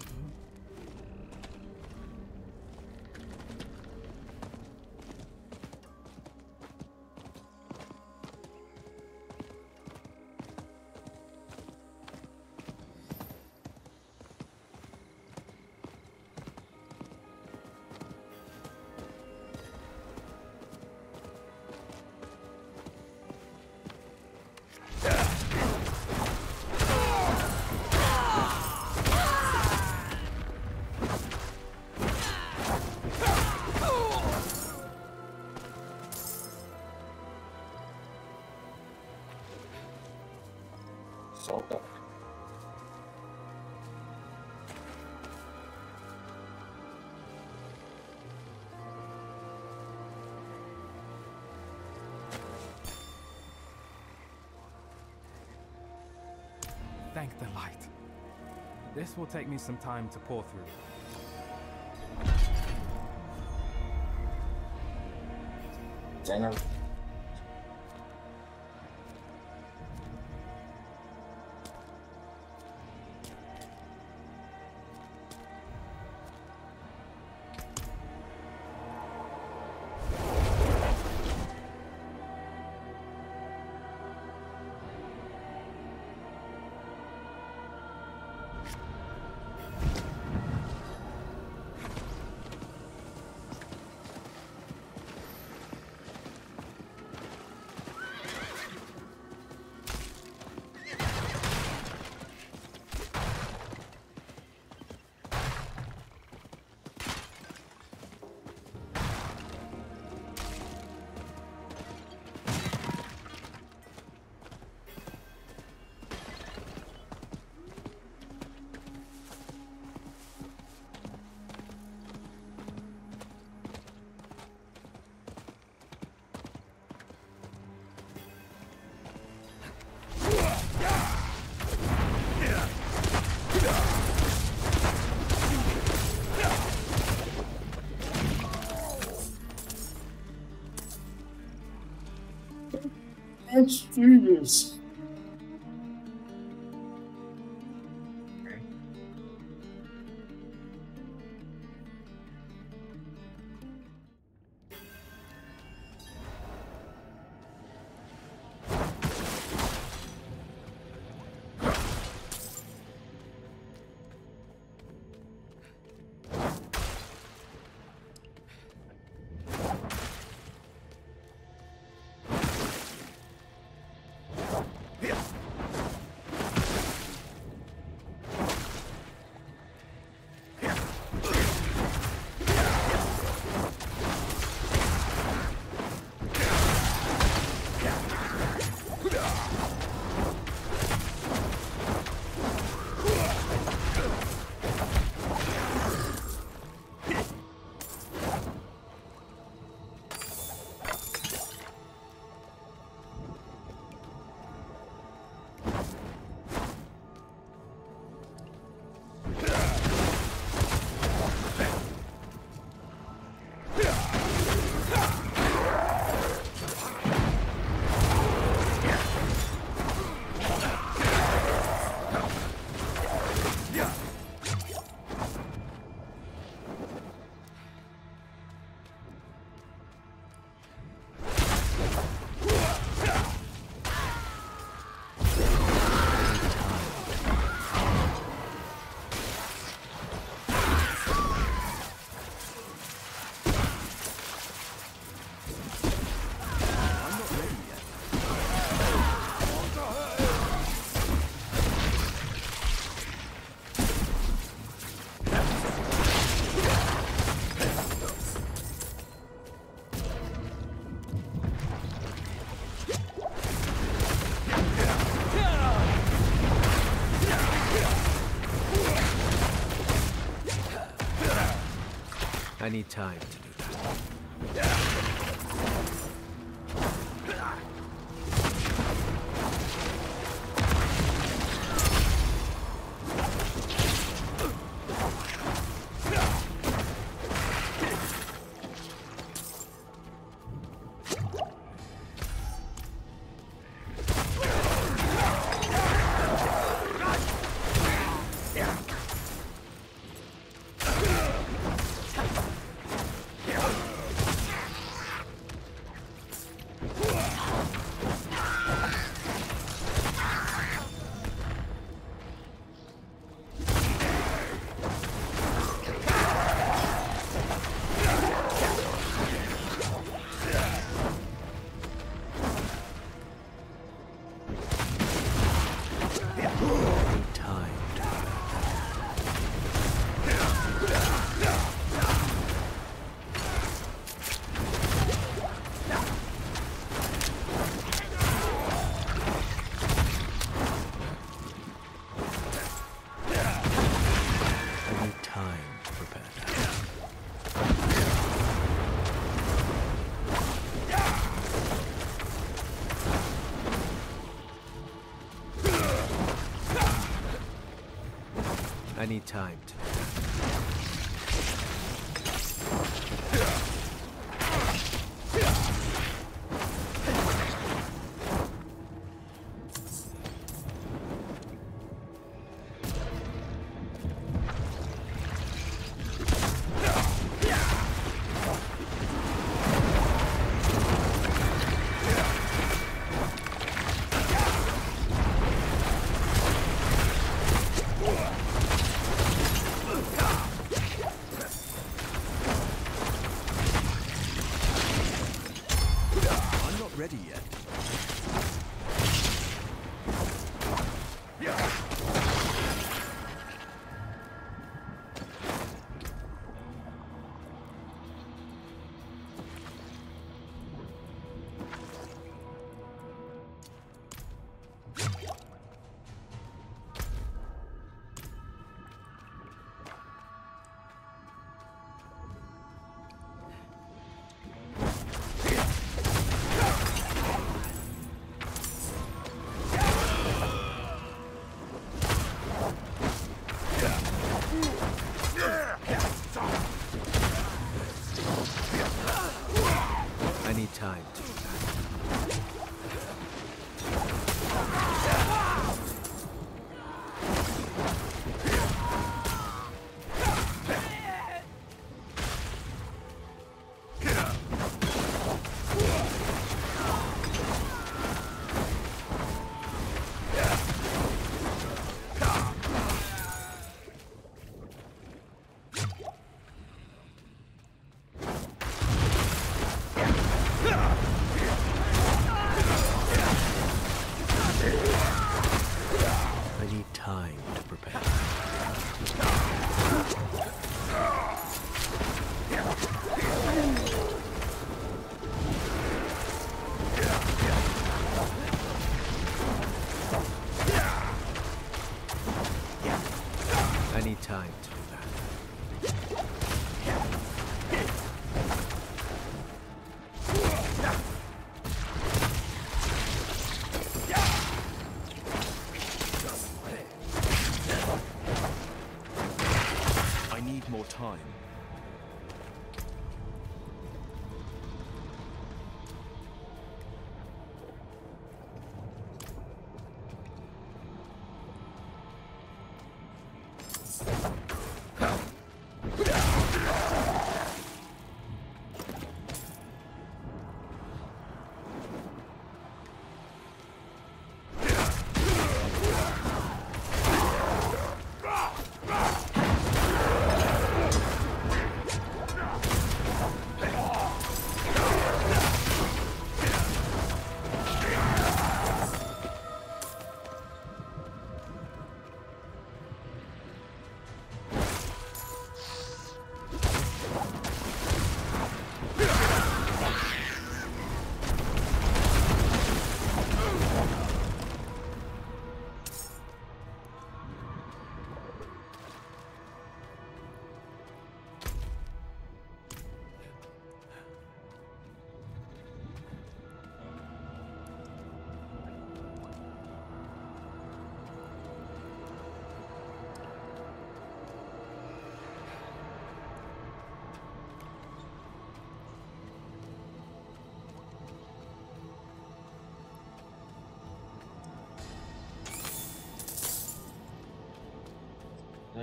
Thank the light. This will take me some time to pour through. Dinner. Let's do need time I need time to not ready yet.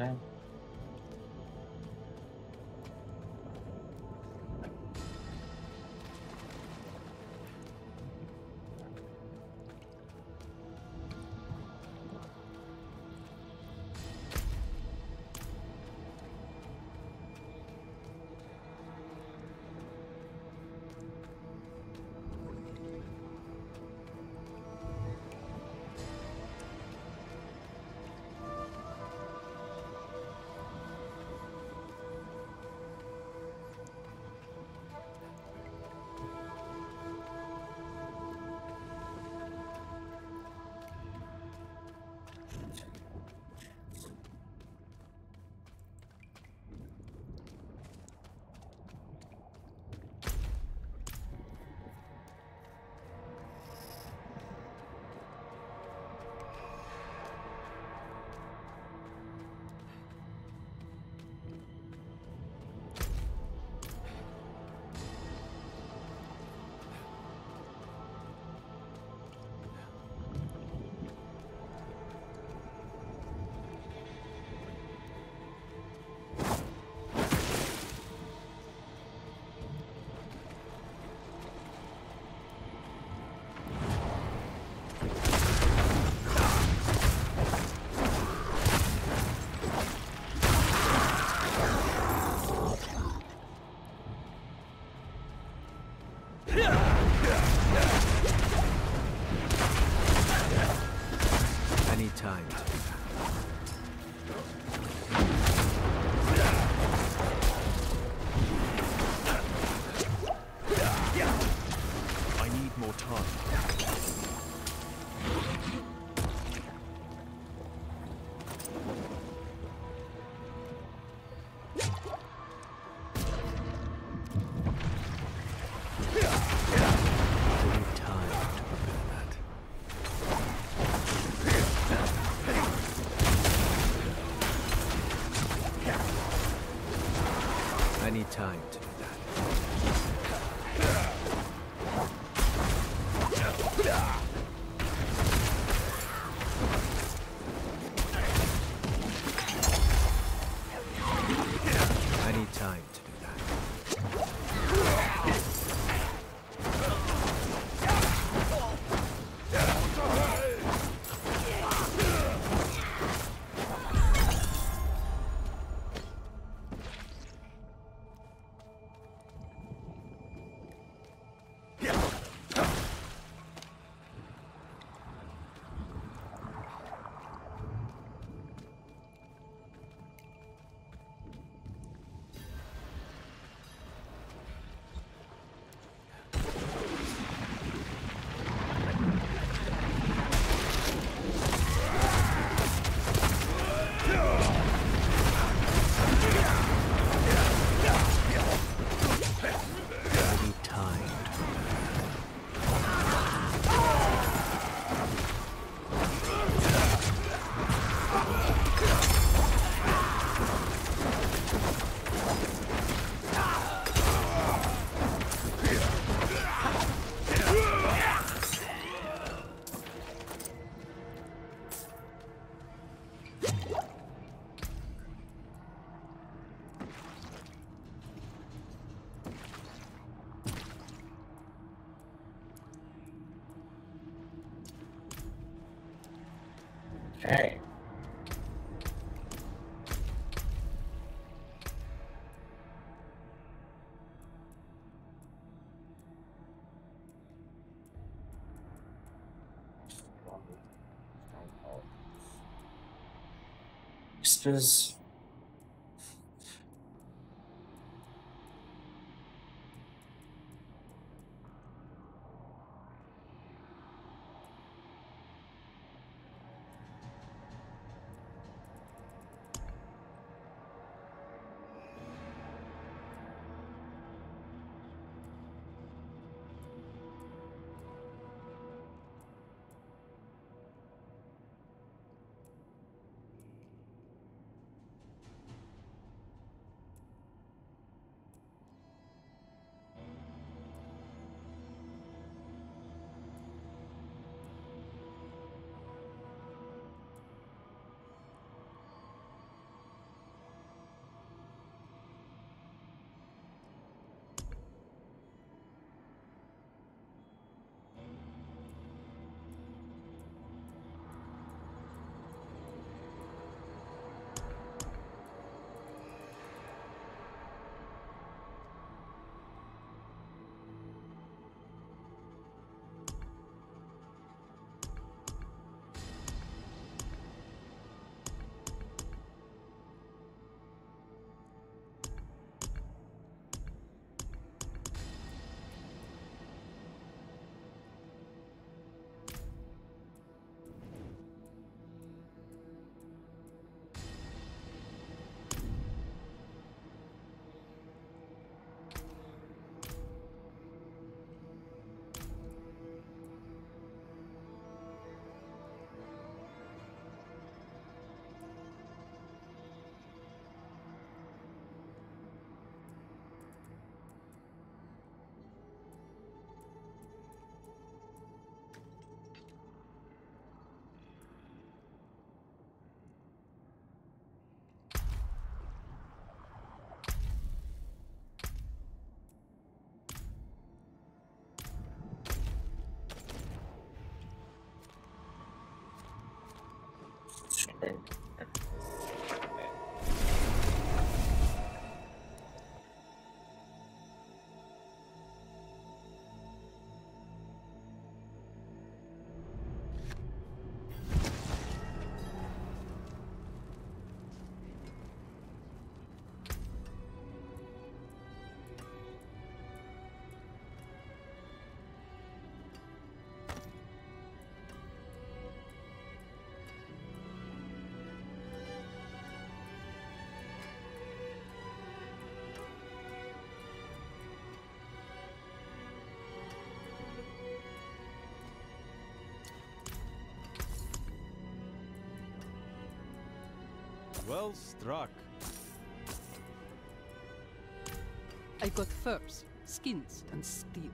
Yeah. Extras. Well struck. I got furs, skins, and steel.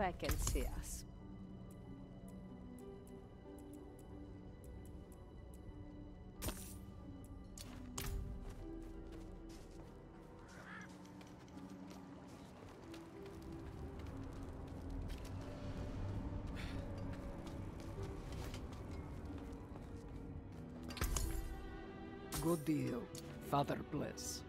Back and see us. Good deal. Father bless.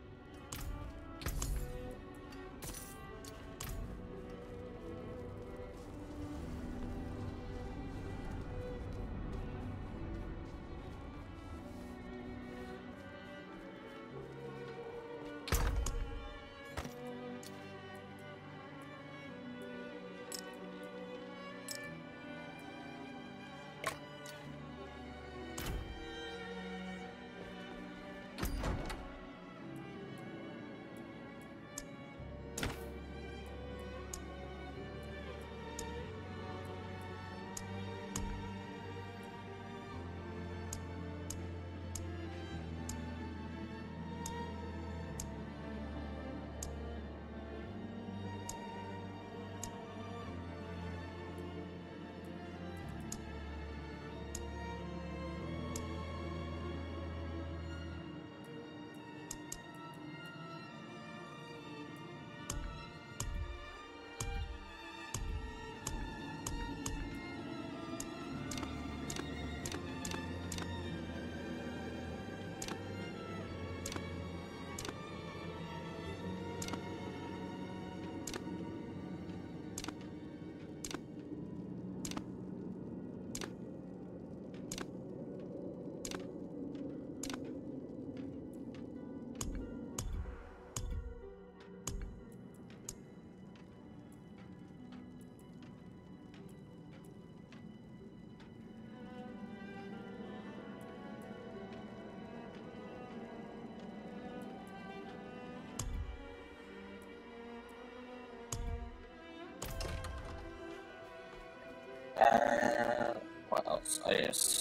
Uh, what else? Oh, yes.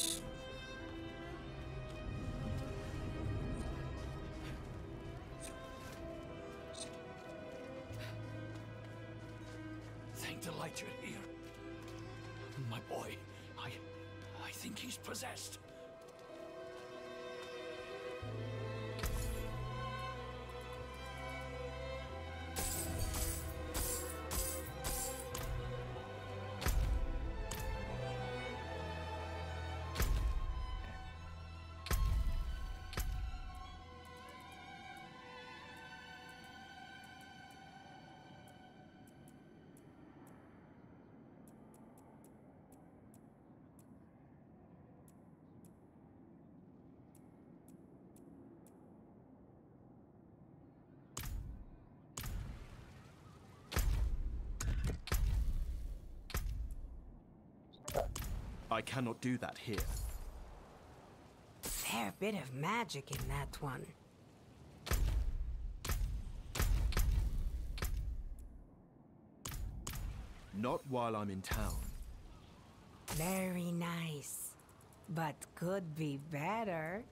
I cannot do that here. Fair bit of magic in that one. Not while I'm in town. Very nice. But could be better.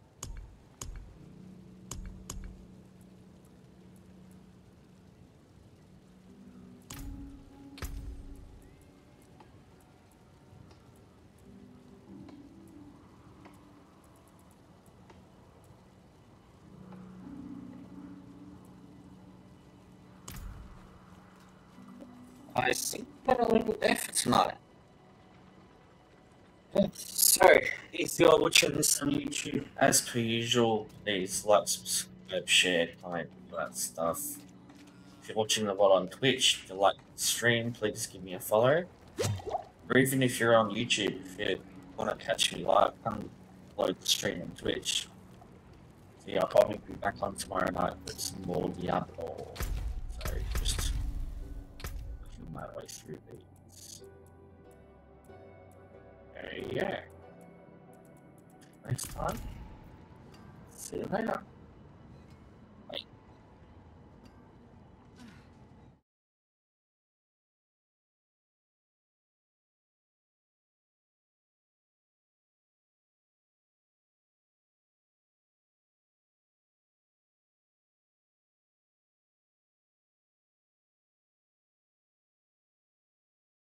I think got a little effort tonight. So, if you're watching this on YouTube, as per usual, please like, subscribe, share, comment, all that stuff. If you're watching the VOD on Twitch, if you like the stream, please give me a follow. Or even if you're on YouTube, if you want to catch me live, come load the stream on Twitch. yeah, I'll probably be back on tomorrow night with some more Diablo. Through these. Uh, yeah. Next time. See you later.